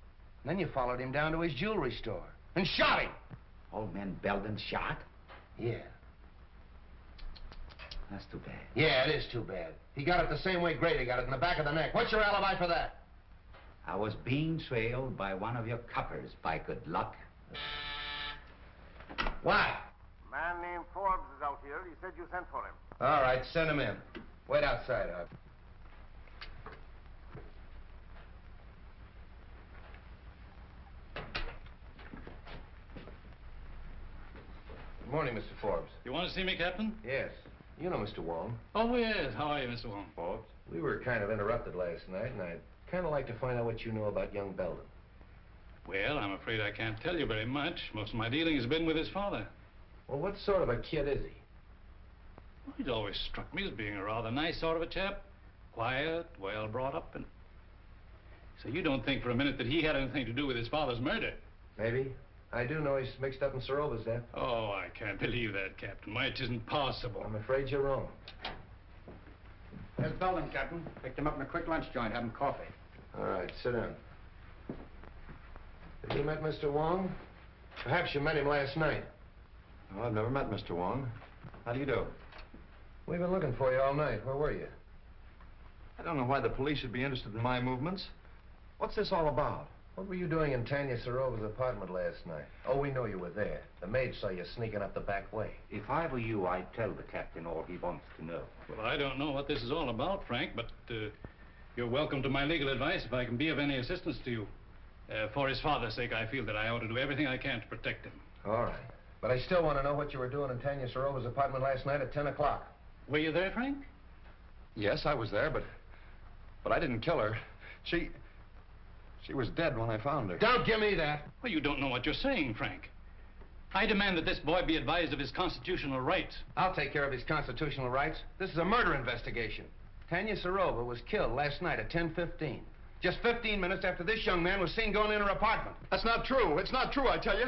S5: Then you followed him down to his jewelry store and shot him.
S15: Old man Belden shot?
S5: Yeah.
S15: That's too bad.
S5: Yeah, it is too bad. He got it the same way Grady got it, in the back of the neck. What's your alibi for that?
S15: I was being trailed by one of your coppers, by good luck.
S5: Why?
S2: A man named Forbes is out here. He said you sent for him.
S5: All right, send him in. Wait outside, Hub. Good morning, Mr. Forbes.
S19: You want to see me, Captain?
S5: Yes. You know Mr. Wong.
S19: Oh, yes. How are you, Mr. Wong?
S5: Forbes? We were kind of interrupted last night, and I'd kind of like to find out what you know about young Belden.
S19: Well, I'm afraid I can't tell you very much. Most of my dealing has been with his father.
S5: Well, what sort of a kid is he?
S19: Well, he's always struck me as being a rather nice sort of a chap. Quiet, well brought up, and... So you don't think for a minute that he had anything to do with his father's murder?
S5: Maybe. I do know he's mixed up in Serova's death.
S19: Oh, I can't believe that, Captain. Why, it isn't possible.
S5: I'm afraid you're wrong.
S4: There's Belden, Captain. Picked him up in a quick lunch joint, having coffee.
S5: All right, sit down. Have you met Mr. Wong? Perhaps you met him last night.
S13: Oh, I've never met Mr. Wong. How do you do?
S5: We've been looking for you all night. Where were you?
S13: I don't know why the police should be interested in my movements. What's this all about?
S5: What were you doing in Tanya Serova's apartment last night? Oh, we know you were there. The maid saw you sneaking up the back way.
S15: If I were you, I'd tell the captain all he wants to know.
S19: Well, I don't know what this is all about, Frank, but uh, you're welcome to my legal advice if I can be of any assistance to you. Uh, for his father's sake, I feel that I ought to do everything I can to protect him.
S5: All right. But I still want to know what you were doing in Tanya Serova's apartment last night at 10 o'clock.
S19: Were you there, Frank?
S13: Yes, I was there, but... But I didn't kill her. She... She was dead when I found her.
S5: Don't give me that.
S19: Well, you don't know what you're saying, Frank. I demand that this boy be advised of his constitutional rights.
S5: I'll take care of his constitutional rights. This is a murder investigation. Tanya Serova was killed last night at 10.15. Just 15 minutes after this young man was seen going in her apartment.
S13: That's not true. It's not true, I tell you.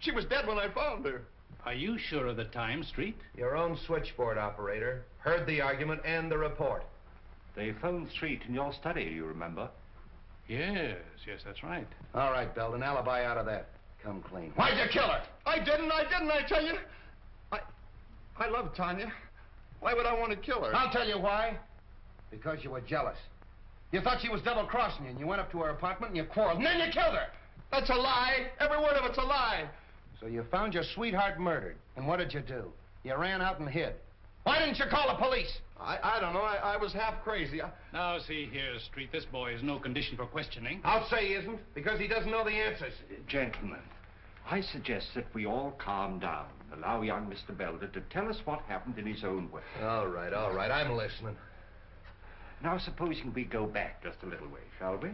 S13: She was dead when I found her.
S19: Are you sure of the time, Street?
S5: Your own switchboard operator heard the argument and the report.
S8: They phoned Street in your study, you remember?
S19: Yes, yes, that's right.
S5: All right, Belden, alibi out of that. Come clean.
S13: Why'd you kill her? I didn't, I didn't, I tell you. I... I love Tanya. Why would I want to kill her?
S5: I'll tell you why. Because you were jealous. You thought she was double-crossing you, and you went up to her apartment and you quarreled, and then you killed her.
S13: That's a lie. Every word of it's a lie.
S5: So you found your sweetheart murdered, and what did you do? You ran out and hid. Why didn't you call the police?
S13: I, I don't know. I, I was half crazy. I...
S19: Now, see here, Street, this boy is no condition for questioning.
S5: I'll say he isn't, because he doesn't know the answers.
S8: Uh, gentlemen, I suggest that we all calm down. Allow young Mr. Belden to tell us what happened in his own way.
S5: All right, all right. I'm listening.
S8: Now, supposing we go back just a little way, shall we?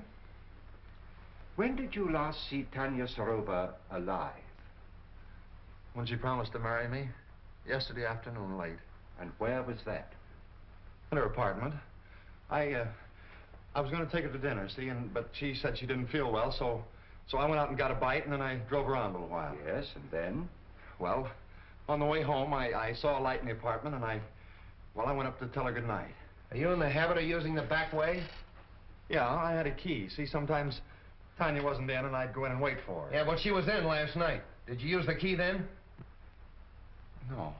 S8: When did you last see Tanya Serova alive?
S13: When she promised to marry me. Yesterday afternoon, late.
S8: And where was that?
S13: In her apartment. I, uh, I was going to take her to dinner, see, and but she said she didn't feel well, so, so I went out and got a bite, and then I drove around a little while.
S8: Yes, and then?
S13: Well, on the way home, I, I saw a light in the apartment, and I, well, I went up to tell her good night.
S5: Are you in the habit of using the back way?
S13: Yeah, I had a key. See, sometimes Tanya wasn't in, and I'd go in and wait for her.
S5: Yeah, but she was in last night. Did you use the key then?
S13: No.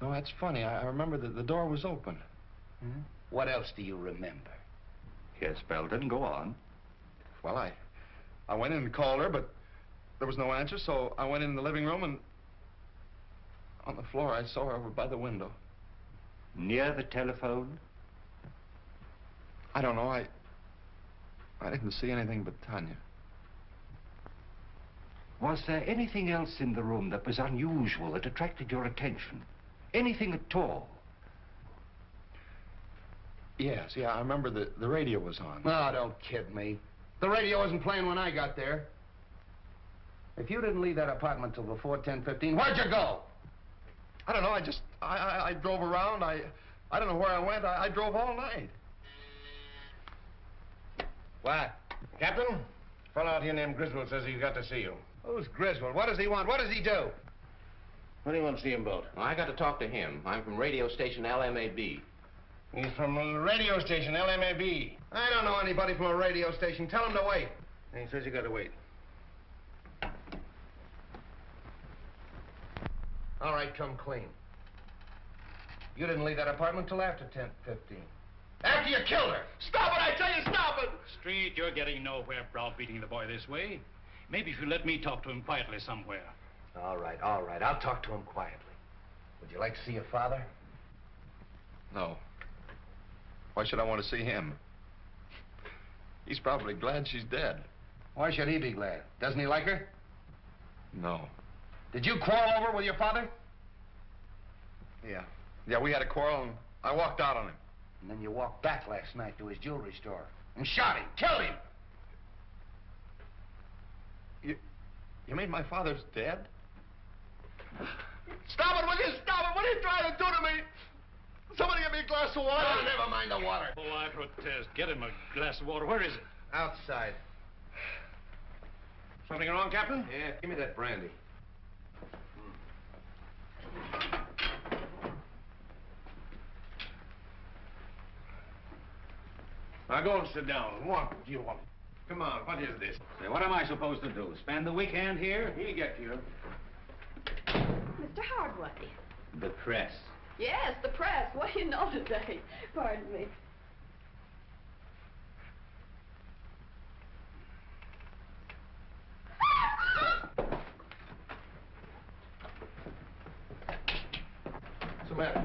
S13: No, that's funny. I, I remember that the door was open.
S5: Hmm? What else do you remember?
S8: Yes, Belden, go on.
S13: Well, I, I went in and called her, but there was no answer, so I went in the living room and on the floor I saw her over by the window.
S8: Near the telephone?
S13: I don't know. I, I didn't see anything but Tanya.
S8: Was there anything else in the room that was unusual, that attracted your attention? Anything at all?
S13: Yes, yeah, I remember the, the radio was on.
S5: Oh, don't kid me. The radio wasn't playing when I got there. If you didn't leave that apartment till before 10:15, where'd you go?
S13: I don't know, I just, I, I, I drove around, I, I don't know where I went, I, I drove all night.
S2: What? Captain? A fellow out here named Griswold says he's got to see you.
S5: Who's Griswold? What does he want? What does he do?
S2: What do you want to see him about?
S25: Well, I got to talk to him. I'm from radio station LMAB.
S2: He's from a radio station, LMAB.
S5: I don't know anybody from a radio station. Tell him to wait.
S2: He says you got to wait.
S5: All right, come clean. You didn't leave that apartment till after 10:15. After you killed her.
S19: Stop it, I tell you, stop it! Street, you're getting nowhere browbeating the boy this way. Maybe if you let me talk to him quietly somewhere.
S5: All right, all right. I'll talk to him quietly. Would you like to see your father?
S13: No. Why should I want to see him? He's probably glad she's dead.
S5: Why should he be glad? Doesn't he like her?
S13: No.
S5: Did you quarrel over with your father?
S13: Yeah. Yeah, we had a quarrel and I walked out on him.
S5: And then you walked back last night to his jewelry store and shot him, killed him.
S13: You mean my father's dead?
S5: Stop it, will you? Stop it! What are you trying to do to me? Somebody get me a glass of water.
S2: Oh, never mind the water.
S19: Oh, I protest. Get him a glass of water. Where is it?
S5: Outside.
S2: Something wrong, Captain?
S5: Yeah, give me that brandy.
S2: Now go and sit down. What do you want? Come on, what is this?
S15: Say, what am I supposed to do? Spend the weekend here?
S2: He'll get you.
S1: Mr. Hardway.
S15: The press.
S1: Yes, the press. What do you know today? Pardon me.
S5: What's the matter?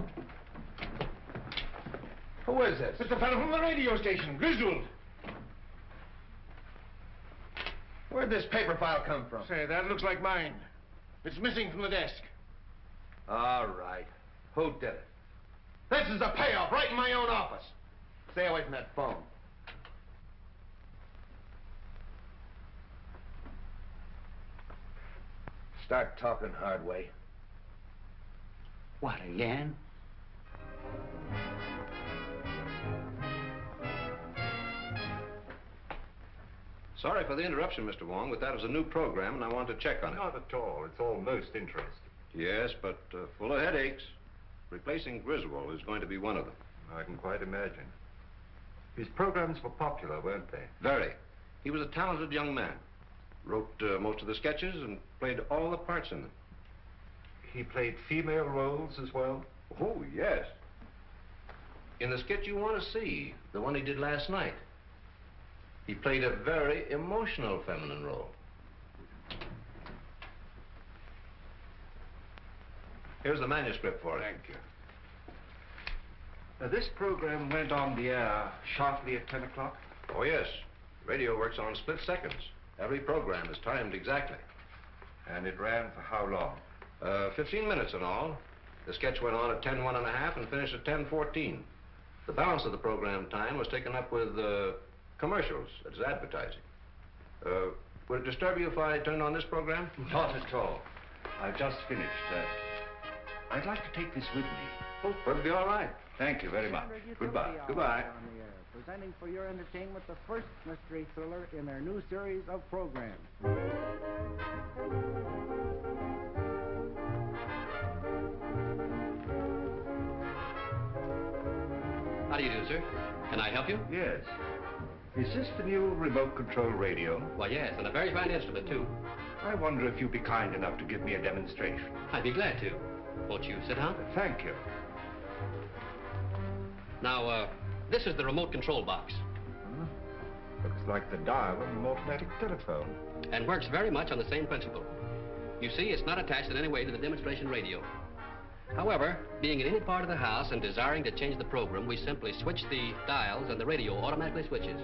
S5: Who is this?
S2: It's the fellow from the radio station, Griswold.
S5: Where'd this paper file come from?
S2: Say, that looks like mine. It's missing from the desk.
S5: All right. Who did it? This is a payoff right in my own office. Stay away from that phone. Start talking, Hardway.
S15: What, again?
S20: Sorry for the interruption, Mr. Wong, but that was a new program, and I want to check on it.
S8: Not at all. It's all most interesting.
S20: Yes, but uh, full of headaches. Replacing Griswold is going to be one of them.
S8: I can quite imagine. His programs were popular, weren't they?
S20: Very. He was a talented young man. Wrote uh, most of the sketches and played all the parts in them.
S8: He played female roles as well?
S20: Oh, yes. In the sketch you want to see, the one he did last night, he played a very emotional feminine role. Here's the manuscript for it.
S8: Thank you. Now, this program went on the air sharply at 10 o'clock?
S20: Oh, yes. Radio works on split seconds. Every program is timed exactly.
S8: And it ran for how long?
S20: Uh, 15 minutes in all. The sketch went on at 10, one and a half and finished at 10.14. The balance of the program time was taken up with uh, commercials. It's advertising. Uh, would it disturb you if I turned on this program? *laughs*
S8: Not at all. I've just finished. Uh, I'd like to take this with me.
S20: Oh, that'll be all right.
S8: Thank you very much. Goodbye.
S20: Goodbye.
S26: On presenting for your entertainment the first mystery thriller in their new series of programs.
S25: How do you do, sir? Can I help you?
S8: Yes. Is this the new remote control radio?
S25: Why, yes, and a very fine instrument, too.
S8: I wonder if you'd be kind enough to give me a demonstration.
S25: I'd be glad to. Won't you sit down?
S8: Thank you.
S25: Now, uh, this is the remote control box.
S8: Looks like the dial of an automatic telephone.
S25: And works very much on the same principle. You see, it's not attached in any way to the demonstration radio. However, being in any part of the house and desiring to change the program, we simply switch the dials and the radio automatically switches.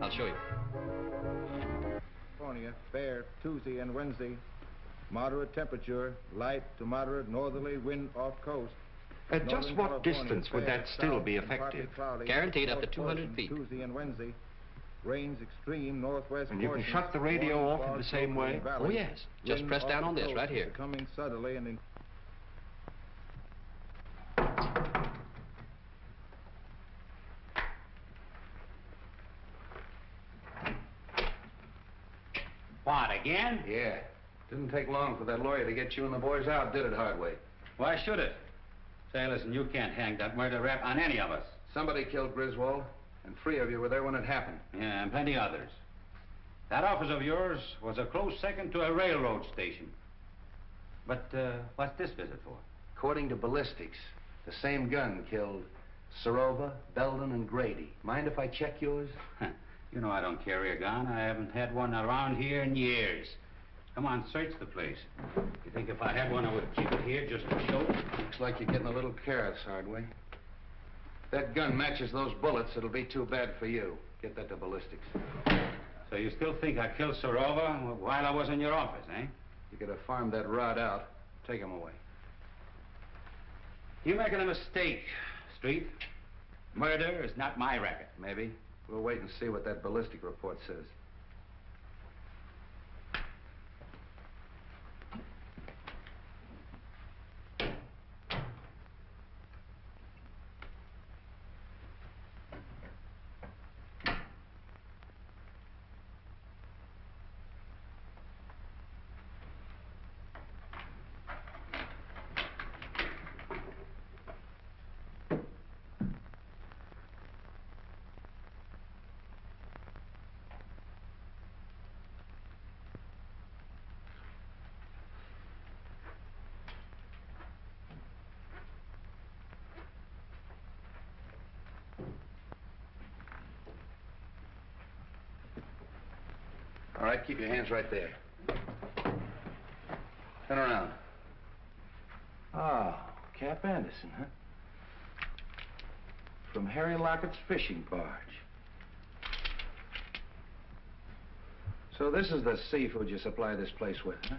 S25: I'll show you.
S5: California, fair Tuesday and Wednesday. Moderate temperature, light to moderate northerly wind off coast.
S8: At just what
S5: California,
S8: distance would that still be effective?
S5: cloudy,
S8: Guaranteed up to 200 feet.
S5: Tuesday and Wednesday. Rains extreme northwest
S8: And you can shut the radio off in the same way?
S5: in valleys,
S8: Oh, yes. Just
S5: wind
S8: press down on this right here.
S5: Coming southerly and in
S15: again?
S5: Yeah. Didn't take long for that lawyer to get you and the boys out, did it, Hardway?
S15: Why should it? Say, listen, you can't hang that murder rap on any of us.
S5: Somebody killed Griswold, and three of you were there when it happened.
S15: Yeah, and plenty others. That office of yours was a close second to a railroad station. But uh, what's this visit for?
S5: According to ballistics, the same gun killed Serova, Belden, and Grady. Mind if I check yours?
S15: You know I don't carry a gun. I haven't had one around here in years. Come on, search the place. You think if I had one, I would keep it here just to show?
S5: Looks like you're getting a little careless, Hardway. If that gun matches those bullets, it'll be too bad for you. Get that to ballistics.
S15: So you still think I killed Serova while I was in your office, eh?
S5: You could have farmed that rod out. Take him away.
S15: You're making a mistake, Street. Murder is not my racket.
S5: Maybe. We'll wait and see what that ballistic report says. Keep your hands right there. Turn around. Ah, Cap Anderson, huh? From Harry Lockett's fishing barge. So this is the seafood you supply this place with, huh?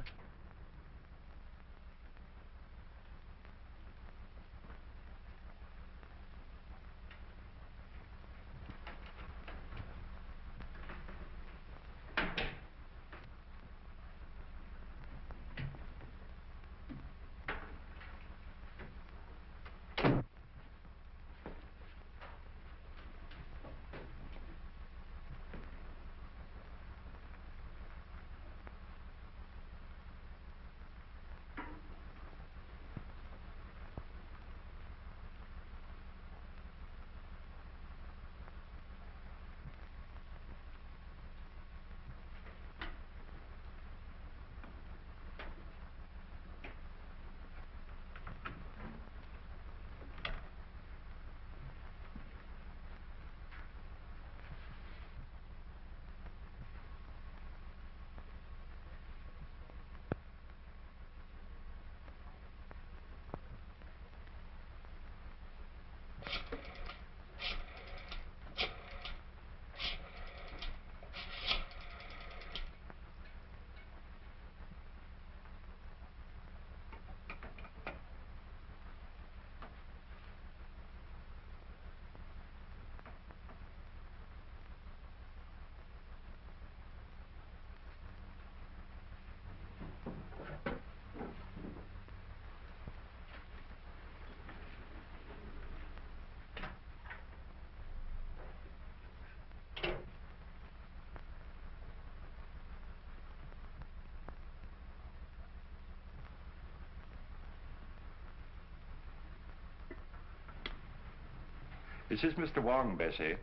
S8: This is Mr. Wong, Bessie.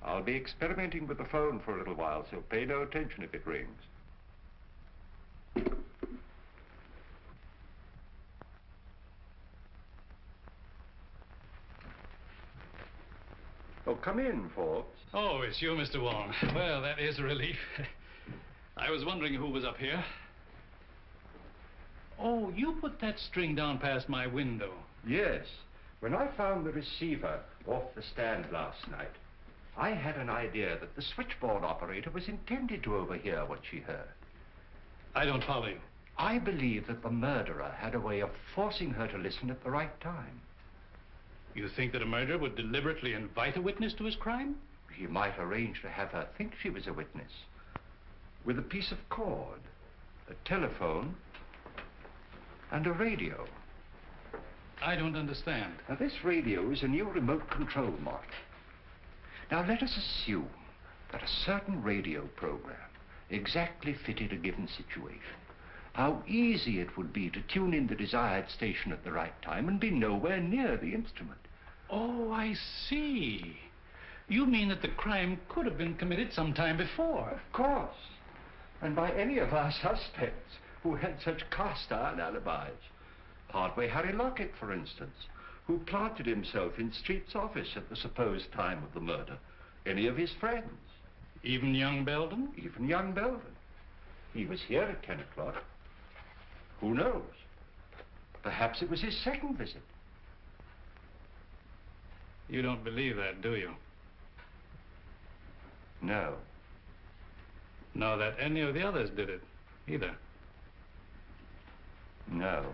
S8: I'll be experimenting with the phone for a little while, so pay no attention if it rings. Oh, come in, Forbes.
S19: Oh, it's you, Mr. Wong. Well, that is a relief. I was wondering who was up here. Oh, you put that string down past my window.
S8: Yes. When I found the receiver off the stand last night, I had an idea that the switchboard operator was intended to overhear what she heard.
S19: I don't follow you.
S8: I believe that the murderer had a way of forcing her to listen at the right time.
S19: You think that a murderer would deliberately invite a witness to his crime?
S8: He might arrange to have her think she was a witness. With a piece of cord, a telephone, and a radio.
S19: I don't understand.
S8: Now, this radio is a new remote control model. Now, let us assume that a certain radio program exactly fitted a given situation. How easy it would be to tune in the desired station at the right time and be nowhere near the instrument.
S19: Oh, I see. You mean that the crime could have been committed some time before?
S8: Of course. And by any of our suspects who had such cast iron alibis. Partway Harry Lockett, for instance, who planted himself in Street's office at the supposed time of the murder. Any of his friends.
S19: Even young Belden?
S8: Even young Belden. He was here at 10 o'clock. Who knows? Perhaps it was his second visit.
S19: You don't believe that, do you?
S8: No.
S19: Nor that any of the others did it, either.
S8: No.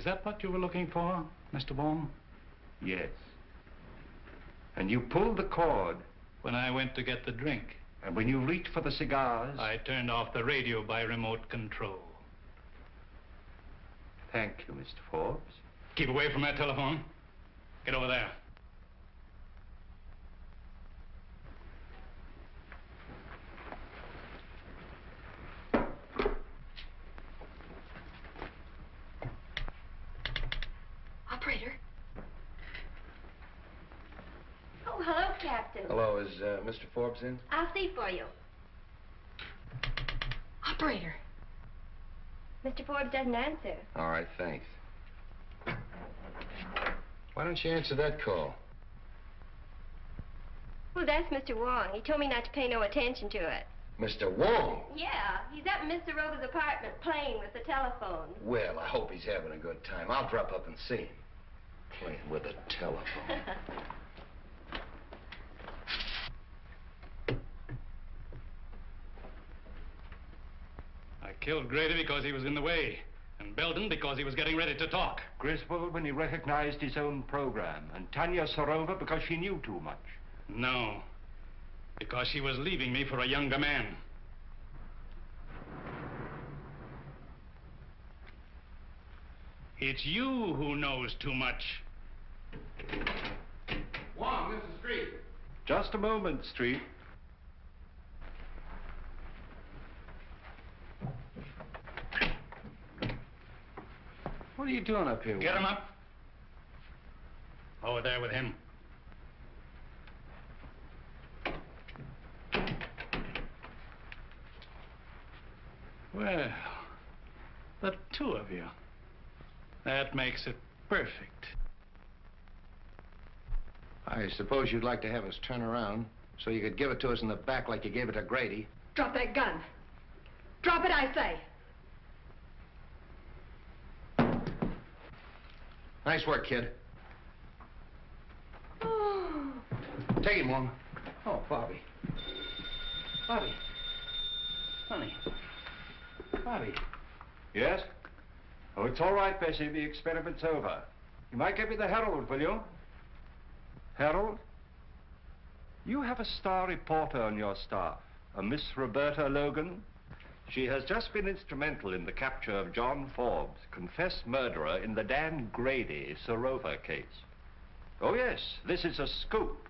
S19: Is that what you were looking for, Mr. Baum?
S8: Yes. And you pulled the cord.
S19: When I went to get the drink.
S8: And when you reached for the cigars?
S19: I turned off the radio by remote control.
S8: Thank you, Mr. Forbes.
S19: Keep away from that telephone. Get over there.
S23: Operator. Oh, hello, Captain.
S5: Hello, is uh, Mr. Forbes in?
S23: I'll see for you.
S1: Operator.
S23: Mr. Forbes doesn't answer.
S5: All right, thanks. Why don't you answer that call?
S23: Well, that's Mr. Wong. He told me not to pay no attention to it.
S5: Mr. Wong?
S23: Yeah, he's up in Mr. Rover's apartment playing with the telephone.
S5: Well, I hope he's having a good time. I'll drop up and see him. Playing with a telephone. *laughs*
S19: killed Grady because he was in the way, and Belden because he was getting ready to talk.
S8: Griswold when he recognized his own program, and Tanya Serova because she knew too much.
S19: No, because she was leaving me for a younger man. It's you who knows too much.
S4: Wong, this is Street.
S8: Just a moment, Street.
S5: What are you doing up here?
S19: Get him up. Over there with him. Well, the two of you. That makes it perfect.
S5: I suppose you'd like to have us turn around so you could give it to us in the back like you gave it to Grady.
S1: Drop that gun. Drop it, I say.
S5: Nice work, kid. Oh. Take him, Wong. Oh, Bobbie. Bobbie. Honey. Bobbie.
S8: Yes? Oh, it's all right, Bessie. The experiment's over. You might give me the Herald, will you? Herald? You have a star reporter on your staff, a Miss Roberta Logan. She has just been instrumental in the capture of John Forbes, confessed murderer in the Dan Grady Serova case. Oh yes, this is a scoop.